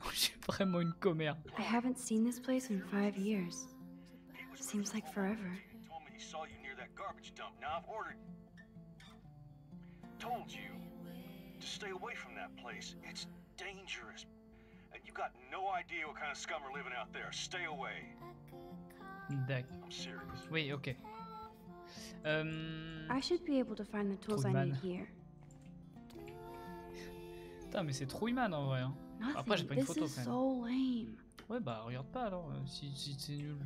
j'ai vraiment une commère. I haven't seen this place in five years. Seems like forever. told me he saw you near that garbage dump. Now I've ordered. Told you to stay away from that place. It's dangerous. And you got no idea what kind of scum are living out there. Stay away. D'accord. I'm serious. Oui, ok. Euh... I should be able to find the tools I need here. Putain, mais c'est Trouillman en vrai. Hein. Après, j'ai pas une photo quand même. so lame. Ouais, bah regarde pas alors, euh, si, si c'est nul.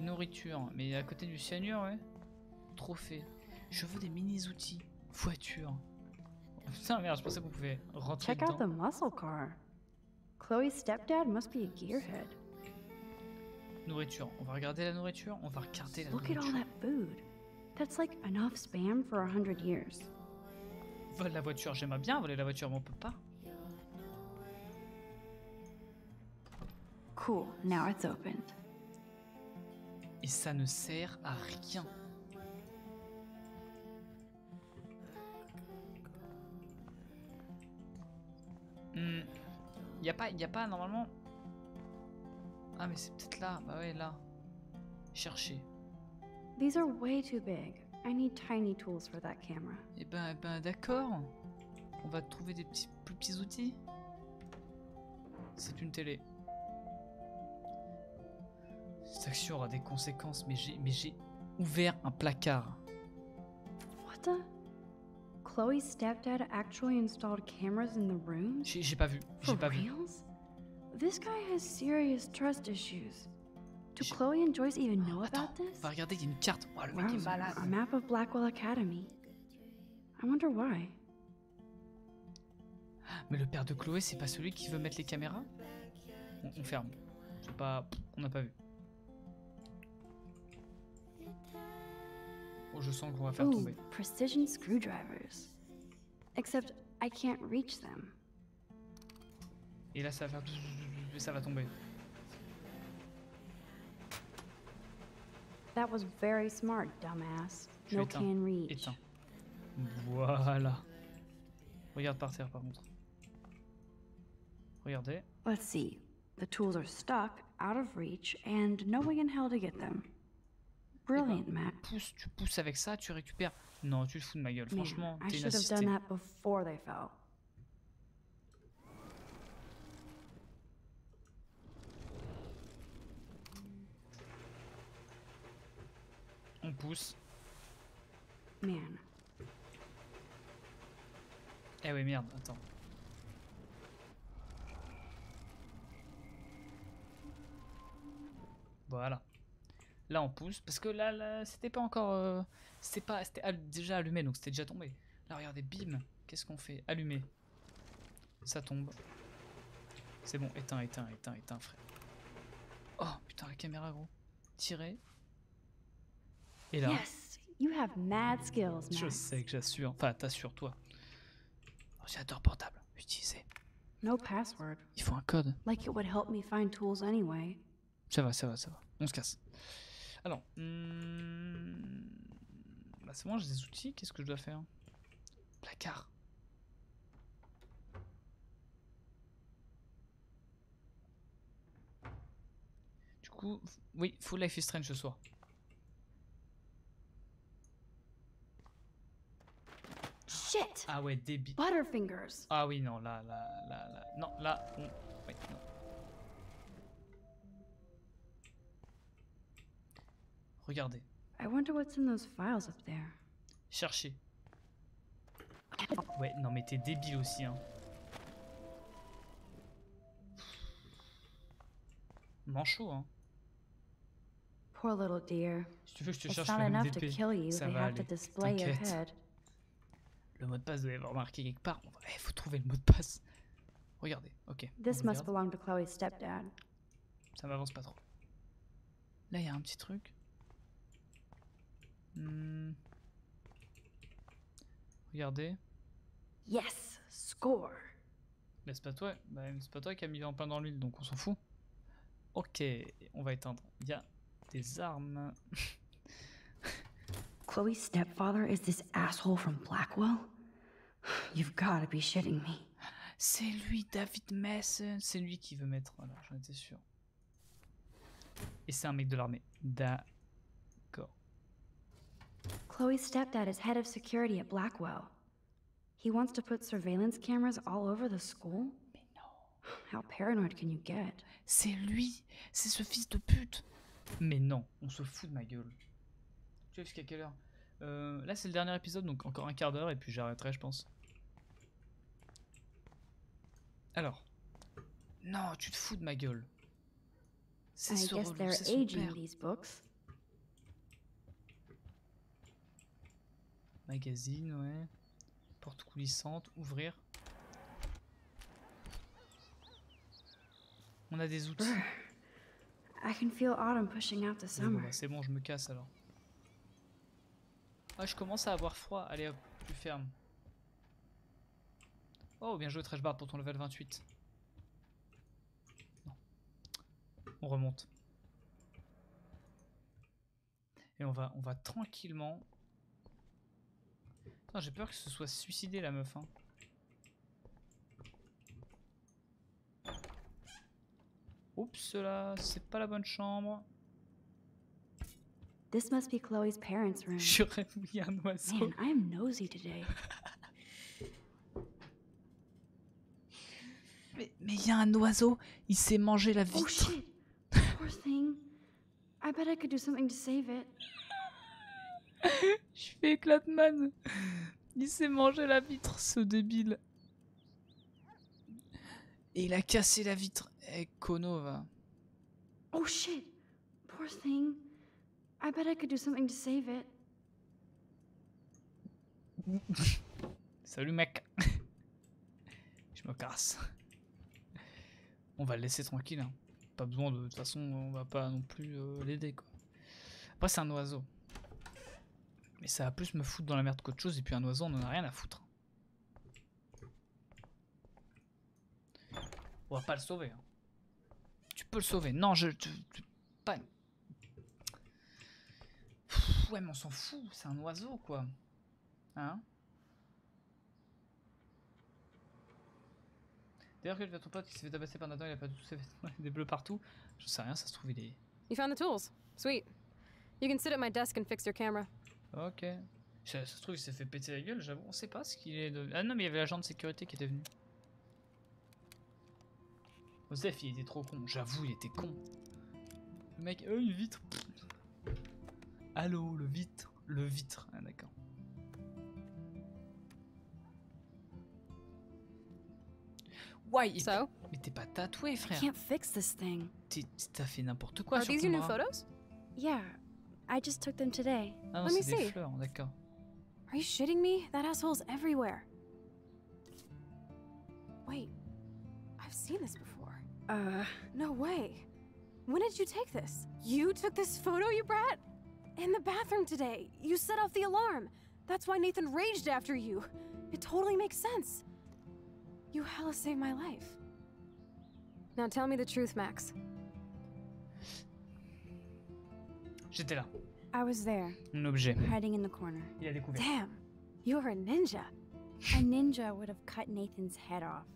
Nourriture, mais à côté du cyanure, ouais. Trophée. Je veux des mini-outils. Voiture. Oh, putain, merde, je pensais qu'on pouvait rentrer Check out the dedans. muscle car. Chloe's stepdad must be a gearhead. Nourriture. On va regarder la nourriture, on va regarder la Look at all nourriture. that food. That's like enough spam for a hundred years. Vole la voiture, j'aimerais bien voler la voiture, mais on peut pas. Cool, now it's opened. Et ça ne sert à rien. Hmm. Y a pas, y a pas normalement. Ah mais c'est peut-être là. Bah ouais là. Chercher. These are way too big. I need tiny tools for that camera. Eh ben, eh ben d'accord. On va trouver des petits, plus petits outils. C'est une télé. Cette action aura des conséquences, mais j'ai, mais j'ai ouvert un placard. What the? Chloe's stepdad actually installed cameras in the rooms? J'ai, j'ai pas vu, j'ai For pas vu. reals? This guy has serious trust issues. Do Chloe and Joyce even know about On this? va regarder, il y a une carte. Oh, le mec est Wow, malade. a map of Blackwell Academy. I wonder why. Mais le père de Chloé, c'est pas celui qui veut mettre les caméras? On, on ferme. Pas, on n'a pas vu. Oh, je sens qu'on va faire Ooh, tomber. precision screwdrivers. Except I can't reach them. Et là, ça va faire, ça va tomber. That was very smart, dumbass. Je No can reach. Éteins. Voilà. Regarde par terre, par contre. Regardez. Let's see. The tools are stuck, out of reach, and no way in hell to get them. Brilliant, Mac. Pousse, tu pousses avec ça, tu récupères. Non, tu te fous de ma gueule. Franchement, t'es une assistée. done that before they fell. On pousse. Man, Eh oui, merde, attends. Voilà. Là, on pousse. Parce que là, là c'était pas encore... euh, c'était pas... C'était déjà allumé, donc c'était déjà tombé. Là, regardez, bim. Qu'est-ce qu'on fait? Allumé. Ça tombe. C'est bon, éteins, éteins, éteins, éteins, frère. Oh, putain, la caméra, gros. Tirer. Et là... yes, you have mad skills, Je sais que j'assure. Enfin, t'assures, toi. Ordinateur portable. Utilisé. No password. Il faut un code. Like it would help me find tools anyway. Ça va, ça va, ça va. On se casse. Alors, hmm, bah c'est bon, j'ai des outils. Qu'est-ce que je dois faire? Placard. Du coup, oui, Full Life is Strange ce soir. Shit! Ah ouais, débit. Butterfingers. Ah oui, non, là, là, là, là. Non, là, on... oui, non. Regardez, I wonder what's in those files up there. cherchez. Ouais, non mais t'es débile aussi, hein. Manchot, hein. Poor little dear. Si tu veux que je te It's cherche not le enough to MDP, kill you, ça they va have to aller. display your T'inquiète. Le mot de passe doit avoir marqué quelque part. On va- eh, faut trouver le mot de passe. Regardez, ok. This must belong to Chloe's stepdad. Ça m'avance pas trop. Là, il y a un petit truc. Hmm. Regardez. Yes, score. Mais c'est pas toi, bah, c'est pas toi qui a mis en plein dans l'huile, donc on s'en fout. Ok, on va éteindre. Il y a des armes. Chloe's stepfather is this asshole from Blackwell? You've gotta be shitting me. C'est lui, David Mason. C'est lui qui veut mettre. Voilà, j'en étais sûr. Et c'est un mec de l'armée. D'accord. Chloe's stepdad is head of security at Blackwell. He wants to put surveillance cameras all over the school? Mais non. How paranoid can you get? C'est lui. C'est ce fils de pute. Mais non, on se fout de ma gueule. Vois jusqu'à quelle heure? Euh, Là, c'est le dernier épisode, donc encore un quart d'heure et puis j'arrêterai, je pense. Alors. Non, tu te fous de ma gueule. C'est relou, c'est son père. Magazine, ouais. Porte coulissante, ouvrir. On a des outils. I can feel autumn pushing out the Oui, bon, summer. bah, c'est bon, je me casse alors. Ah, je commence à avoir froid. Allez hop, tu fermes. Oh, bien joué, Trashbard, pour ton level 28. Non. On remonte. Et on va, on va tranquillement. J'ai peur que ce soit suicidé la meuf. Hein. Oups là, c'est pas la bonne chambre. This must be Chloe's parents' room. J'aurais mis un oiseau. Man, I'm nosy today. Mais il y a un oiseau, il s'est mangé la Oh vitre. shit! Poor thing. I bet I could do something to save it. Je fais éclatman. Il s'est mangé la vitre, ce débile. Et il a cassé la vitre. Eh, Kono va. Oh shit! Poor thing. I bet I could do something to save it. Salut mec. Je me casse. On va le laisser tranquille. hein. Pas besoin de. De toute façon, on va pas non plus euh, l'aider quoi. Après, c'est un oiseau. Mais ça va plus me foutre dans la merde qu'autre chose. Et puis, un oiseau, on en a rien à foutre. On va pas le sauver. hein. Tu peux le sauver. Non, je. pas. Ouais, mais on s'en fout. C'est un oiseau quoi. Hein D'ailleurs, que ton pote qui s'est fait tabasser par Nathan, il a pas tous ses vêtements, des bleus partout. Je sais rien, ça se trouve, il est. You found the tools. Sweet. You can sit at my desk and fix your camera. Ok. Ça, ça se trouve, il s'est fait péter la gueule, j'avoue. On sait pas ce qu'il est devenu. Ah non, mais il y avait l'agent de sécurité qui était venu. Osef, il était trop con. J'avoue, il était con. Le mec, oh, une vitre. Allô, le vitre. Le vitre. Ah, d'accord. Il- So, mais t'es pas tatoué, I frère. can't fix this thing. T'as fait n'importe quoi are sur these your new photos? Yeah, I just took them today. Ah non, Let me c'est des see. fleurs, d'accord. Are you shitting me? That asshole's everywhere. Wait, I've seen this before. Uh, No way. When did you take this? You took this photo, you brat? In the bathroom today. You set off the alarm. That's why Nathan raged after you. It totally makes sense. You hella saved my life. Now tell me the truth, Max. J'étais là. I was there, Un objet. hiding in the corner. Il a découvert. Damn, you're a ninja. A ninja would have cut Nathan's head off.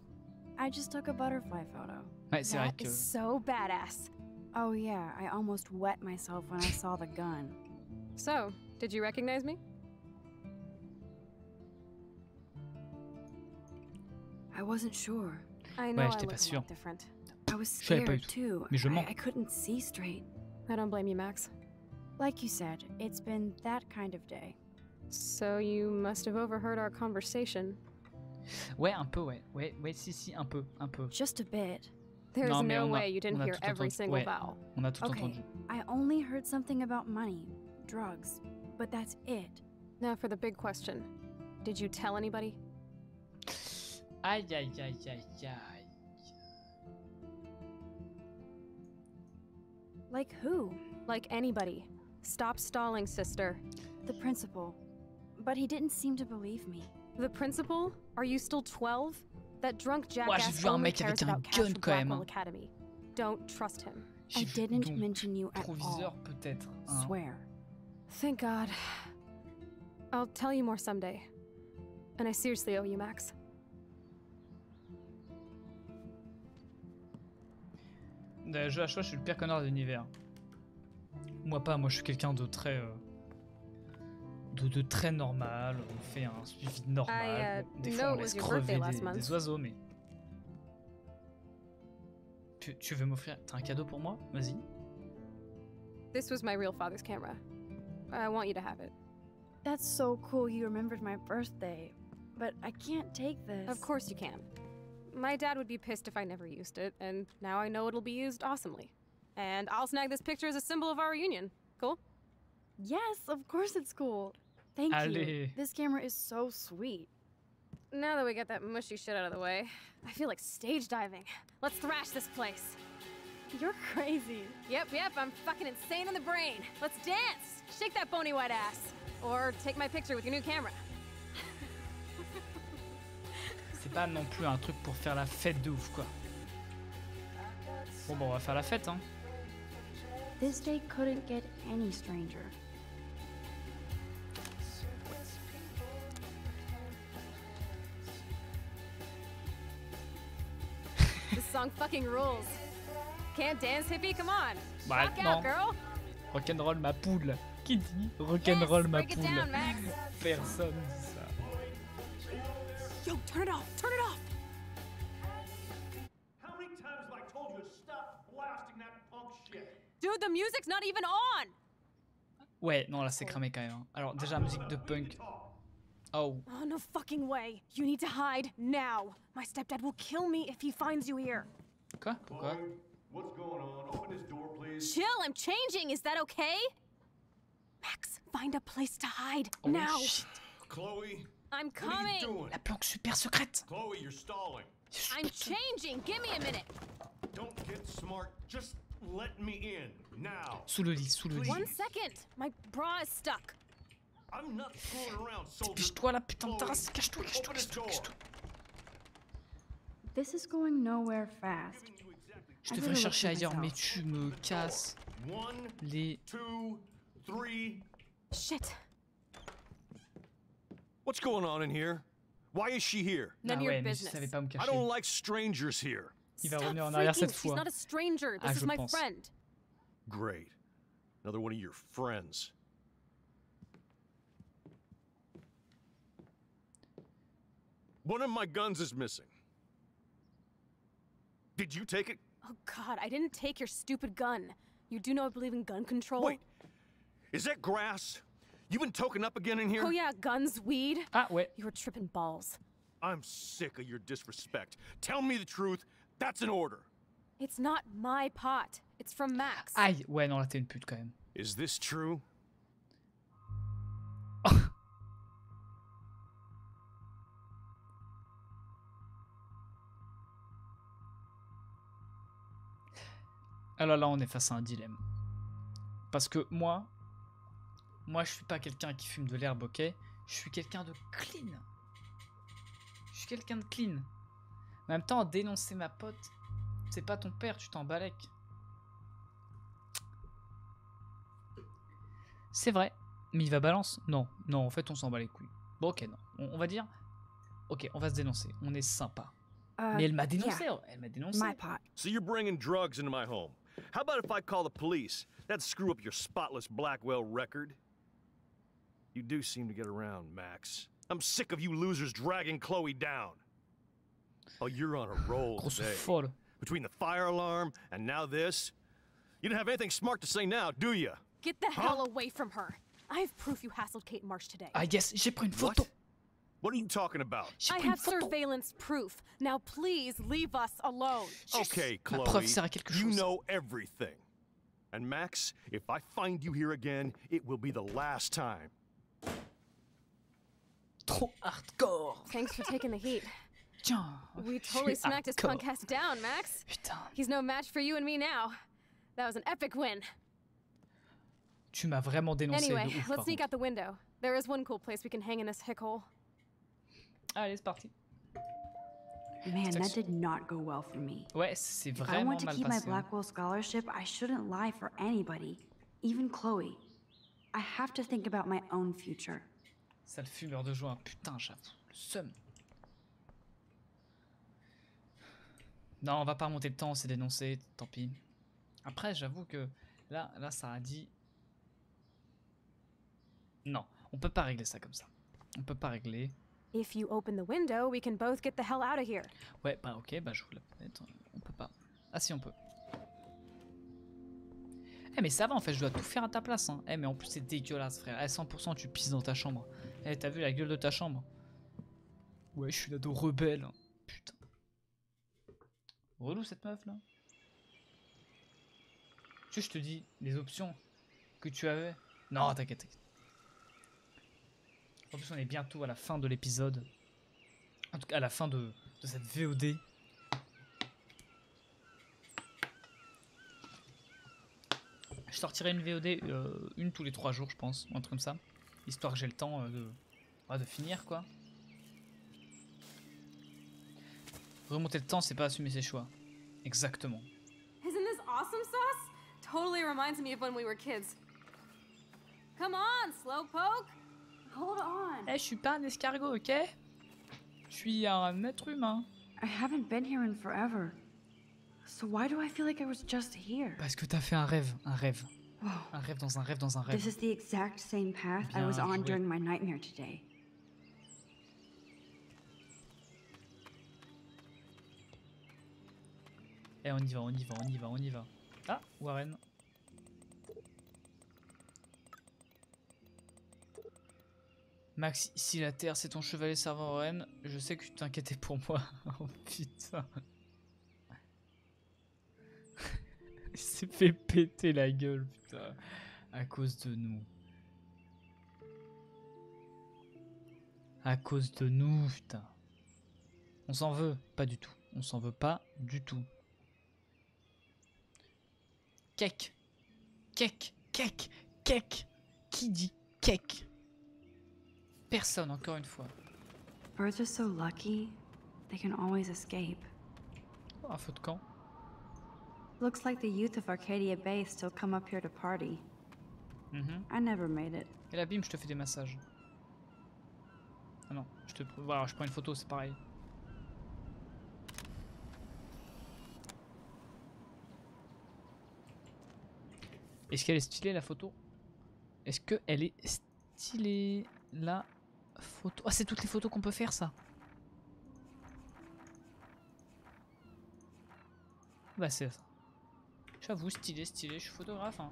I just took a butterfly photo. Ouais, c'est vrai que. is so badass. Oh yeah, I almost wet myself when I saw the gun. So, did you recognize me? I wasn't sure. I know I j'étais pas a sûr. lot different. I was Je savais pas scared too. Mais je mens. I, I couldn't see straight. I don't blame you, Max. Like you said, it's been that kind of day. So you must have overheard our conversation. Ouais, un peu, ouais. Ouais, ouais, si, si, un peu, un peu. Just a bit. There's Non, no on a- way you didn't hear tout every entendu. single Ouais. vowel. On a tout Okay, entendu. I only heard something about money, drugs, but that's it. Now for the big question. Did you tell anybody? Aïe, aïe, aïe, aïe, aïe. Like who? Like anybody. Stop stalling, sister. The principal. But he didn't seem to believe me. The principal? Are you still 12? That drunk j'ai jackass vu un only mec cares avec un about cash gun for quand même, Blackwell. Academy. Don't trust him. I didn't mention you at all. hein. Swear. Thank God. I'll tell you more someday. And I seriously owe you, Max. Dans jeux à choix, je suis le pire connard de l'univers. Moi pas, moi je suis quelqu'un de très. euh, de, de très normal. On fait un suivi normal. I, uh, des fois on laisse crever des, des oiseaux, mais. Tu, tu veux m'offrir. T'as un cadeau pour moi? Vas-y. This was my real father's camera. I want you to have it. That's so cool you remembered my birthday. But I can't take this. Of course you can. My dad would be pissed if I never used it, and now I know it'll be used awesomely. And I'll snag this picture as a symbol of our reunion. Cool? Yes, of course it's cool. Thank you. Allez. This camera is so sweet. Now that we got that mushy shit out of the way, I feel like stage diving. Let's thrash this place. You're crazy. Yep, yep, I'm fucking insane in the brain. Let's dance! Shake that bony white ass. Or take my picture with your new camera. C'est pas non plus un truc pour faire la fête de ouf, quoi. Bon, bah, on va faire la fête, hein. This day couldn't get any stranger. This song fucking rules. Can't dance, hippie? Come on. Bah, Rock non. out, girl. Rock'n'roll, ma poule. Qui dit rock'n'roll ma break it poule? down. Personne dit ça. Yo, turn it off. Turn it off. How many times have I told you to stop blasting that punk shit? Dude, the music's not even on. Ouais, non, là c'est cramé quand même. hein. Alors, déjà, musique de punk. Oh, Oh, no fucking way. You need to hide now. My stepdad will kill me if he finds you here. quoi? Pourquoi? What's going on? Open this door, please. Chill, I'm changing. Is that okay? Max, find a place to hide Oh now. shit Chloe, I'm coming. what are you coming. doing? La planque super secrète Chloe, you're stalling. I'm changing. Give me a minute. Don't get smart. Just let me in now. Sous le lit, sous le lit. One second. My bra is stuck. I'm not screwing around, soldier. Dépêche-toi là, putain de Chloe, cache-toi, cache-toi, cache-toi, cache-toi. This is going nowhere fast. Je devrais chercher ailleurs, mais tu me casses One, les... two, three. Shit. What's going on in here? Why is she here? None ah of your mais je business. savais pas me I don't like strangers here. Il va revenir en arrière She's not a stranger. This Ah, is my friend. Great. Another one of your friends. One of my guns is missing. Did you take it? Oh god, I didn't take your stupid gun. You do know I believe in gun control? Wait. Is that grass? You been token up again in here? Oh yeah, guns, weed. Ah ouais, You were tripping balls. I'm sick of your disrespect. Tell me the truth. That's an order. It's not my pot. It's from Max. aïe Ouais, non, là t'es une pute quand même. Is this true? Alors là, on est face à un dilemme. Parce que moi, moi je suis pas quelqu'un qui fume de l'herbe, ok? Je suis quelqu'un de clean. Je suis quelqu'un de clean. En même temps, dénoncer ma pote, c'est pas ton père, tu t'en balèques. C'est vrai. Mais il va balance Non, non, en fait, on s'en bat les couilles. Bon, ok, non. On, on va dire. Ok, on va se dénoncer. On est sympa. Uh, Mais elle m'a dénoncé. yeah, Elle m'a dénoncé. my pot. So you're bringing drugs into my home? How about if I call the police? That'd screw up your spotless Blackwell record. You do seem to get around, Max. I'm sick of you losers dragging Chloe down. Oh, you're on a roll today. Between the fire alarm and now this. You don't have anything smart to say now, do you? Get the hell away from her. I have proof you hassled Kate Marsh today. Ah yes, j'ai pris une photo. What? What are you talking about? J'ai I have photo. surveillance proof. Now please leave us alone. Okay, Ma Chloe. preuve sert à quelque You know everything. And Max, if I find you here again, it will be the last time. Trop hardcore. Thanks for taking the heat. Tiens. We totally smacked his hardcore. punk ass down, Max. Putain, He's no match for you and me now. That was an epic win. tu m'as vraiment dénoncé Anyway, let's sneak out the window. There is one cool place we can hang in this hick hole. Allez, c'est parti. Man, that did not go well for me. Ouais, c'est If I vraiment want to mal keep my passé. hein. Blackwell scholarship, I shouldn't lie for anybody, even Chloe. I have to think about my own future. Sale fumeur de joint, putain, j'avoue. Le seum. Non, on va pas remonter le temps, c'est dénoncé, tant pis. Après, j'avoue que là, là, ça a dit. Non, on peut pas régler ça comme ça. On peut pas régler. If you open the window, we can both get the hell out of here. Ouais, bah ok, bah j'ouvre la fenêtre. On peut pas. Ah si, on peut. Eh mais ça va en fait, je dois tout faire à ta place. Hein. Eh mais en plus c'est dégueulasse frère. Eh 100% tu pisses dans ta chambre. Eh t'as vu la gueule de ta chambre? Ouais, je suis l'ado rebelle. hein. Putain. Relou cette meuf là. Tu sais, je te dis, les options que tu avais. Non, t'inquiète. t'inquiète. En plus on est bientôt à la fin de l'épisode. En tout cas à la fin de, cette VOD. Je sortirai une VOD euh, une tous les trois jours, je pense, un truc comme ça. Histoire que j'ai le temps euh, de, de finir, quoi. Remonter le temps, c'est pas assumer ses choix. Exactement. Isn't this awesome sauce? Totally reminds me of when we were kids. Come on, Slowpoke. Hold on. Eh, je suis pas un escargot, ok? Je suis un être humain. I haven't been here in forever. So why do I feel like I was just here? Parce que t'as fait un rêve, un rêve. Un rêve dans un rêve dans un rêve. This is the exact same path I Bien was on joué. during my nightmare today. Eh, on y va, on y va, on y va, on y va. Ah, Warren. Max, si la Terre c'est ton chevalier servant Warren, je sais que tu t'inquiétais pour moi. oh putain. Il s'est fait péter la gueule, putain. À cause de nous. À cause de nous, putain. On s'en veut Pas du tout. On s'en veut pas du tout. Cake. Cake. Cake. Cake. Qui dit cake Personne, encore une fois. Birds are so lucky, they can always escape. Un feu de camp. Looks like the youth of Arcadia Bay still come up here to party. Mhm. I never made it. Et là, bim, je te fais des massages. Ah non, je te. Voilà, je prends une photo, c'est pareil. Est-ce qu'elle est stylée la photo? Est-ce qu'elle est stylée? La photo Ah, c'est toutes les photos qu'on peut faire ça Bah, c'est ça. J'avoue, stylé, stylé, je suis photographe. Hein.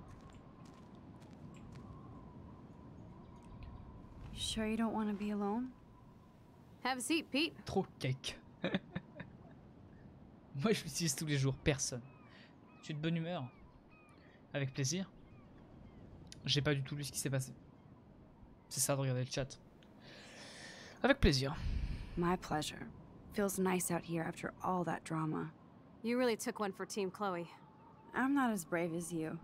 Sure you don't want to be alone? Have a seat, Pete. Trop cake. Moi, je l'utilise tous les jours, personne. Je suis de bonne humeur. Avec plaisir. J'ai pas du tout lu ce qui s'est passé. C'est ça de regarder le chat. Avec plaisir. My pleasure. Feels nice out here after all that drama. You really took one for Team Chloe. I'm not as brave as you.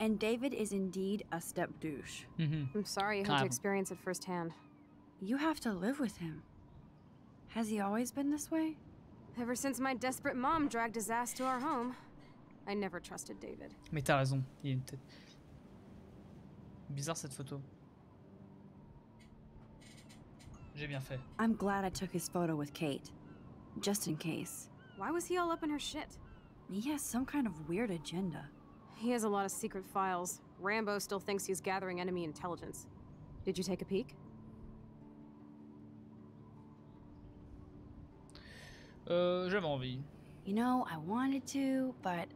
And David is indeed a step douche. Mhm. I'm sorry you had to experience it firsthand. You have to live with him. Has he always been this way? Ever since my desperate mom dragged his ass to our home, I never trusted David. Mais t'as raison, il y a une tête. Bizarre cette photo. J'ai bien fait. I'm glad I took his photo with Kate. Just in case. Why was he all up in her shit? He has some kind of weird agenda. He has a lot of secret files. Rambo still thinks he's gathering enemy intelligence. Did you take a peek? Euh, j'avais envie. You know, I wanted to, but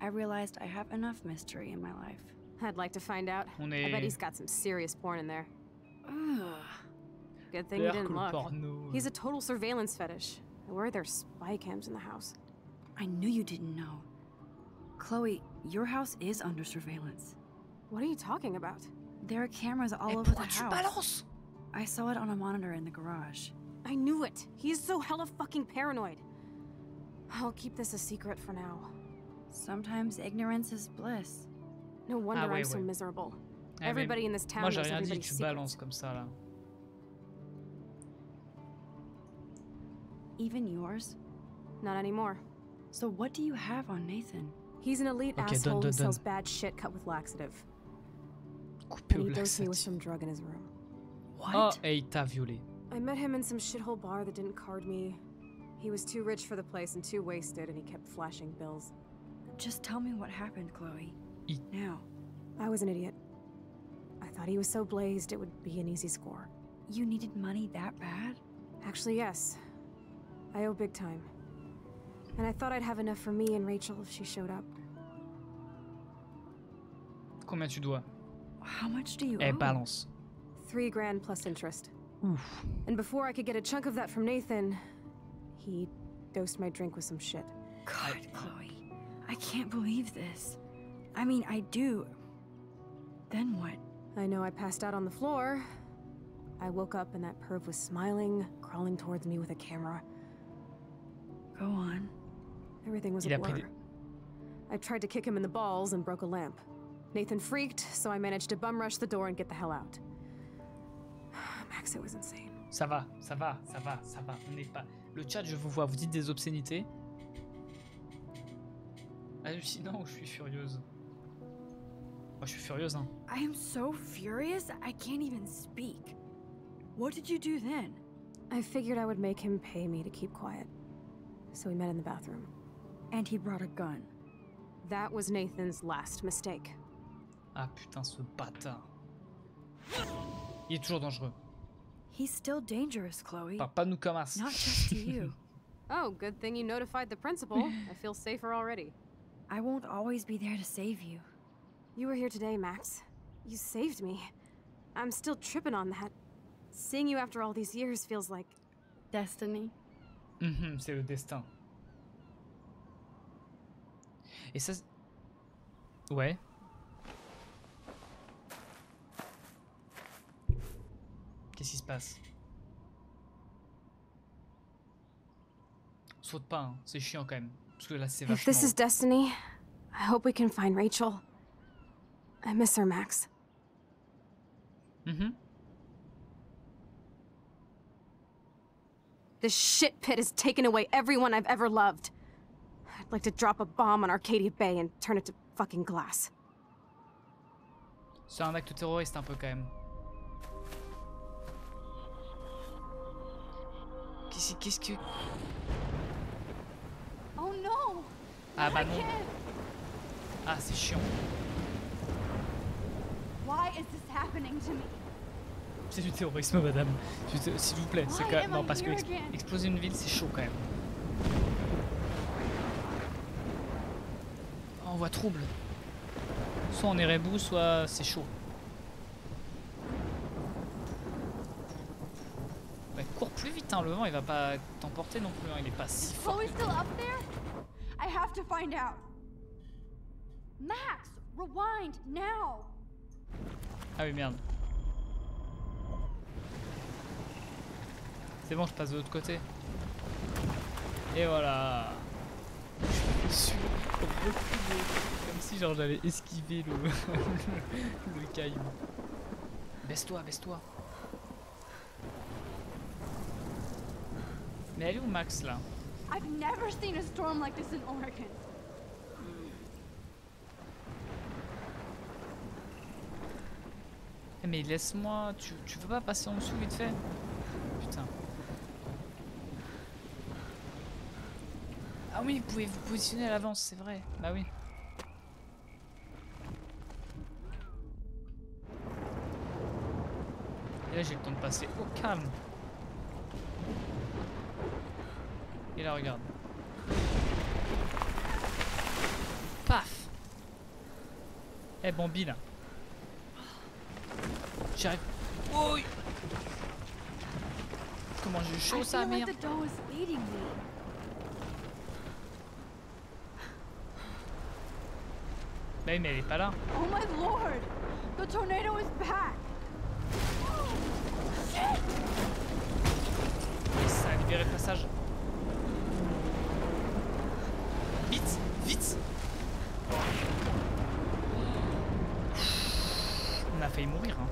I realized I have enough mystery in my life. I'd like to find out. On I bet he's got some serious porn in there. Ugh. Good thing you didn't look. He's a total surveillance fetish. I worry there's spy cams in the house. I knew you didn't know. Chloe, your house is under surveillance. What are you talking about? There are cameras all Eh, over the house. I saw it on a monitor in the garage. I knew it. He's so hella fucking paranoid. I'll keep this a secret for now. Sometimes ignorance is bliss. No wonder ouais, I'm so miserable. Eh, Everybody in this town Moi j'ai knows rien dit, everybody's tu secrets. Even yours? Not anymore. So what do you have on Nathan? He's an elite Ok, asshole donne, who sells donne. bad shit cut with laxative. Coupé And he dosed me with some drug in his room. What? Oh, et il t'a violé. I met him in some shithole bar that didn't card me. He was too rich for the place and too wasted, and he kept flashing bills. Just tell me what happened, Chloe. E- Now. I was an idiot. I thought he was so blazed it would be an easy score. You needed money that bad? Actually, yes. I owe big time. And I thought I'd have enough for me and Rachel if she showed up. Combien tu dois How much do you Eh, owe? balance. Three grand plus interest. Ouf. And before I could get a chunk of that from Nathan, he dosed my drink with some shit. God, Chloe. I can't believe this. I mean, I do. Then what? I know I passed out on the floor. I woke up and that perv was smiling, crawling towards me with a camera. Go on. Everything was Il a a pris blur. I tried to kick him in the balls and broke a lamp. Nathan freaked, so I managed to bum rush the door and get the hell out. Max, it was insane. Ça va, ça va, ça va, ça va. On n'est pas. Le chat, je vous vois, vous dites des obscénités. Hallucinant ou je suis furieuse Moi, je suis furieuse, hein. I am so furious, I can't even speak. What did you do then? I figured I would make him pay me to keep quiet. So we met in the bathroom. And he brought a gun. That was Nathan's last mistake. Ah putain, ce bâtard. Il est toujours dangereux. He's still dangerous, Chloe. Parle pas nous comme as. Not just to you. Oh, good thing you notified the principal. I feel safer already. I won't always be there to save you. You were here today, Max. You saved me. I'm still tripping on that. Seeing you after all these years feels like. Destiny. Mhm, c'est le destin. Et ça. Ouais. Qu'est-ce qui se passe? Saute pas, hein, c'est chiant quand même. Parce que là c'est If vachement. this is destiny, I hope we can find Rachel. I miss her, Max. Mhm. This shit pit has taken away everyone I've ever loved. I'd like to drop a bomb on Arcadia Bay and turn it to fucking glass. C'est un acte terroriste un peu quand même. Qu'est-ce qu'est-ce que. Oh no! Ah bah non. Ah c'est chiant. Why is this happening to me? C'est du terrorisme, madame. S'il vous plaît, c'est quand même. Non, parce que ex- exploser une ville, c'est chaud quand même. Oh, on voit trouble. Soit on est rebou, soit c'est chaud. Bah, cours plus vite, hein. Le vent il va pas t'emporter non plus. hein, Il est pas si fort. Chloe still up there? I have to find out. Max, rewind now. Ah oui, merde. C'est bon, je passe de l'autre côté. Et voilà. Je suis. Comme si genre j'allais esquiver le, le, le caillou. Baisse-toi, baisse-toi. Mais elle est où Max là? I've never seen a storm like this in Oregon. Eh, Mais laisse-moi, tu, tu veux pas passer en dessous vite fait Putain. Ah oui, vous pouvez vous positionner à l'avance, c'est vrai. Bah oui. Et là j'ai le temps de passer au calme. Et là regarde. Paf Eh Bambi là. J'arrive. Oh oui. Comment j'ai eu chaud ça merde the dough is feeding me. Bah oui, mais elle est pas là. Oh my lord! The tornado is back! Et ça a libéré le passage. Vite, vite On a failli mourir. Hein.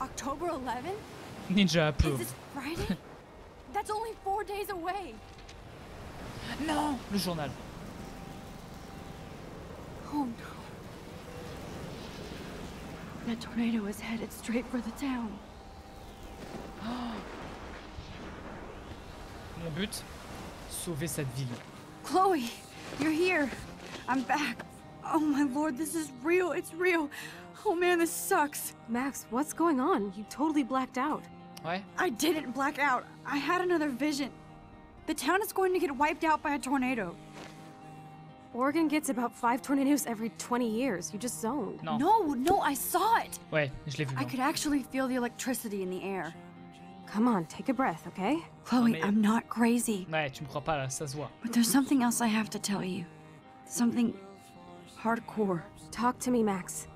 October 11th? Ninja Is Le journal. Oh no. That tornado is headed straight for the town. Mon but Sauver cette ville. Chloe, you're here. I'm back. Oh my lord, this is real. It's real. Oh man, this sucks. Max, what's going on? You totally blacked out. Ouais I didn't black out. I had another vision. The town is going to get wiped out by a tornado. Oregon gets about five tornadoes every 20 years. You just zoned. Non. No, no, I saw it. Ouais, je l'ai vu. I could actually feel the electricity in the air. Come on, take a breath, okay? Chloe, mais- I'm not crazy. Ouais, tu me crois pas là, ça se voit. But there's something else I have to tell you. Something hardcore. Talk to me, Max.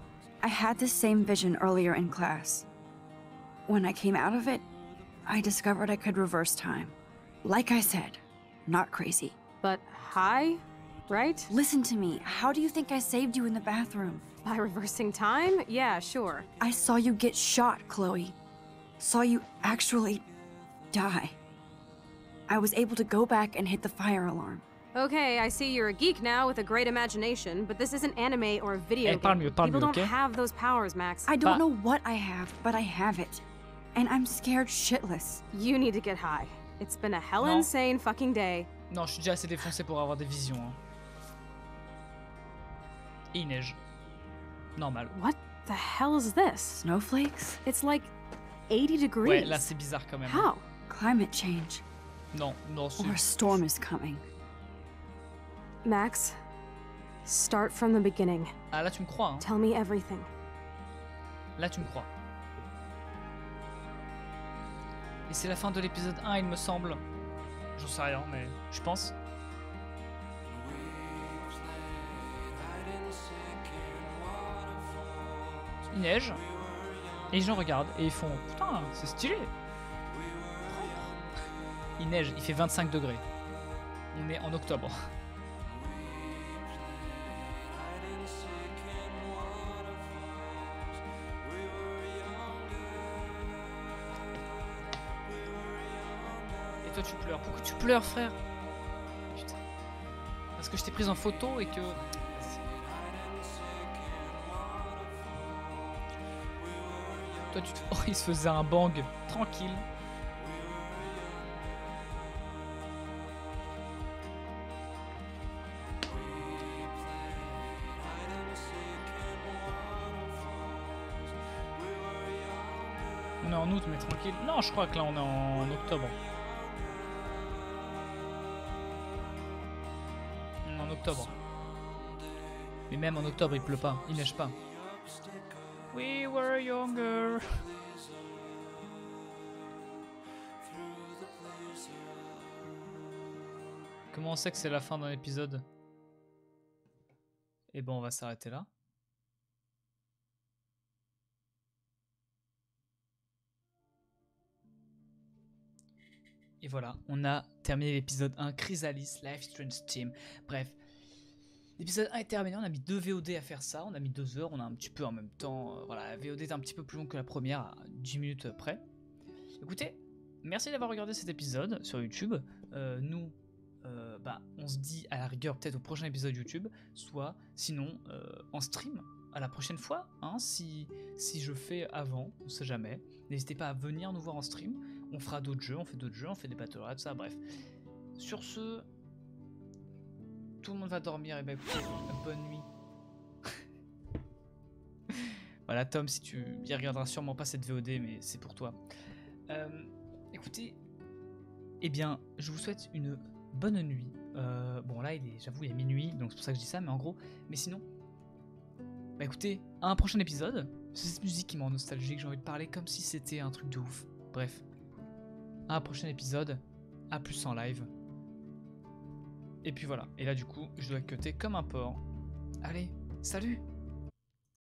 I had this same vision earlier in class. When I came out of it, I discovered I could reverse time. Like I said, not crazy. But high, right? Listen to me. How do you think I saved you in the bathroom? By reversing time? Yeah, sure. I saw you get shot, Chloe. Saw you actually die. I was able to go back and hit the fire alarm. Okay, I see you're a geek now with a great imagination, but this isn't anime or a video parle game. mieux, parle People mieux, don't okay? have those powers, Max. I don't But- know what I have, but I have it. And I'm scared shitless. You need to get high. It's been a hell Non. insane fucking day. Non, je suis déjà assez défoncé pour avoir des visions. hein. Et il neige. Normal. What the hell is this? Snowflakes? It's like 80 degrees. Ouais, là c'est bizarre quand même. How? Climate change. Non, non, c'est... Or a storm is coming. Max, start from the beginning. Ah là tu me crois, hein. Tell me everything. Là tu me crois. Et c'est la fin de l'épisode 1 il me semble. J'en sais rien mais je pense. Il neige. Et les gens regardent et ils font Putain, c'est stylé. Il neige, il fait 25 degrés. On est en octobre. Tu pleures. Pourquoi tu pleures frère. Parce que je t'ai prise en photo et que... Toi tu te... Oh il se faisait un bang tranquille. On est en août, mais tranquille. Non, je crois que là, on est en octobre. Octobre. Mais même en octobre, il pleut pas, il neige pas. We were younger. Comment on sait que c'est la fin d'un épisode? Eh ben, on va s'arrêter là. Et voilà, on a terminé l'épisode 1, Chrysalis, Life Strange Team. Bref, l'épisode 1 est terminé, on a mis deux VOD à faire ça, on a mis deux heures, on a un petit peu en même temps, euh, voilà, la VOD est un petit peu plus longue que la première, à 10 minutes près. Écoutez, merci d'avoir regardé cet épisode sur YouTube. Euh, nous, euh, bah, on se dit à la rigueur peut-être au prochain épisode YouTube, soit sinon en stream à la prochaine fois, hein, si, si je fais avant, on sait jamais. N'hésitez pas à venir nous voir en stream. On fera d'autres jeux, on fait d'autres jeux, on fait des battle tout ça, bref. Sur ce, tout le monde va dormir, et ben écoutez, bonne nuit. voilà, Tom, si tu y regarderas sûrement pas cette VOD, mais c'est pour toi. Euh, écoutez, eh bien, je vous souhaite une bonne nuit. Euh, bon, là, j'avoue, il est minuit, donc c'est pour ça que je dis ça, mais en gros, mais sinon, bah écoutez, à un prochain épisode. C'est cette musique qui me rend nostalgique, j'ai envie de parler comme si c'était un truc de ouf. Bref, à un prochain épisode, à plus en live. Et puis voilà, et là du coup, je dois cutter comme un porc. Allez, salut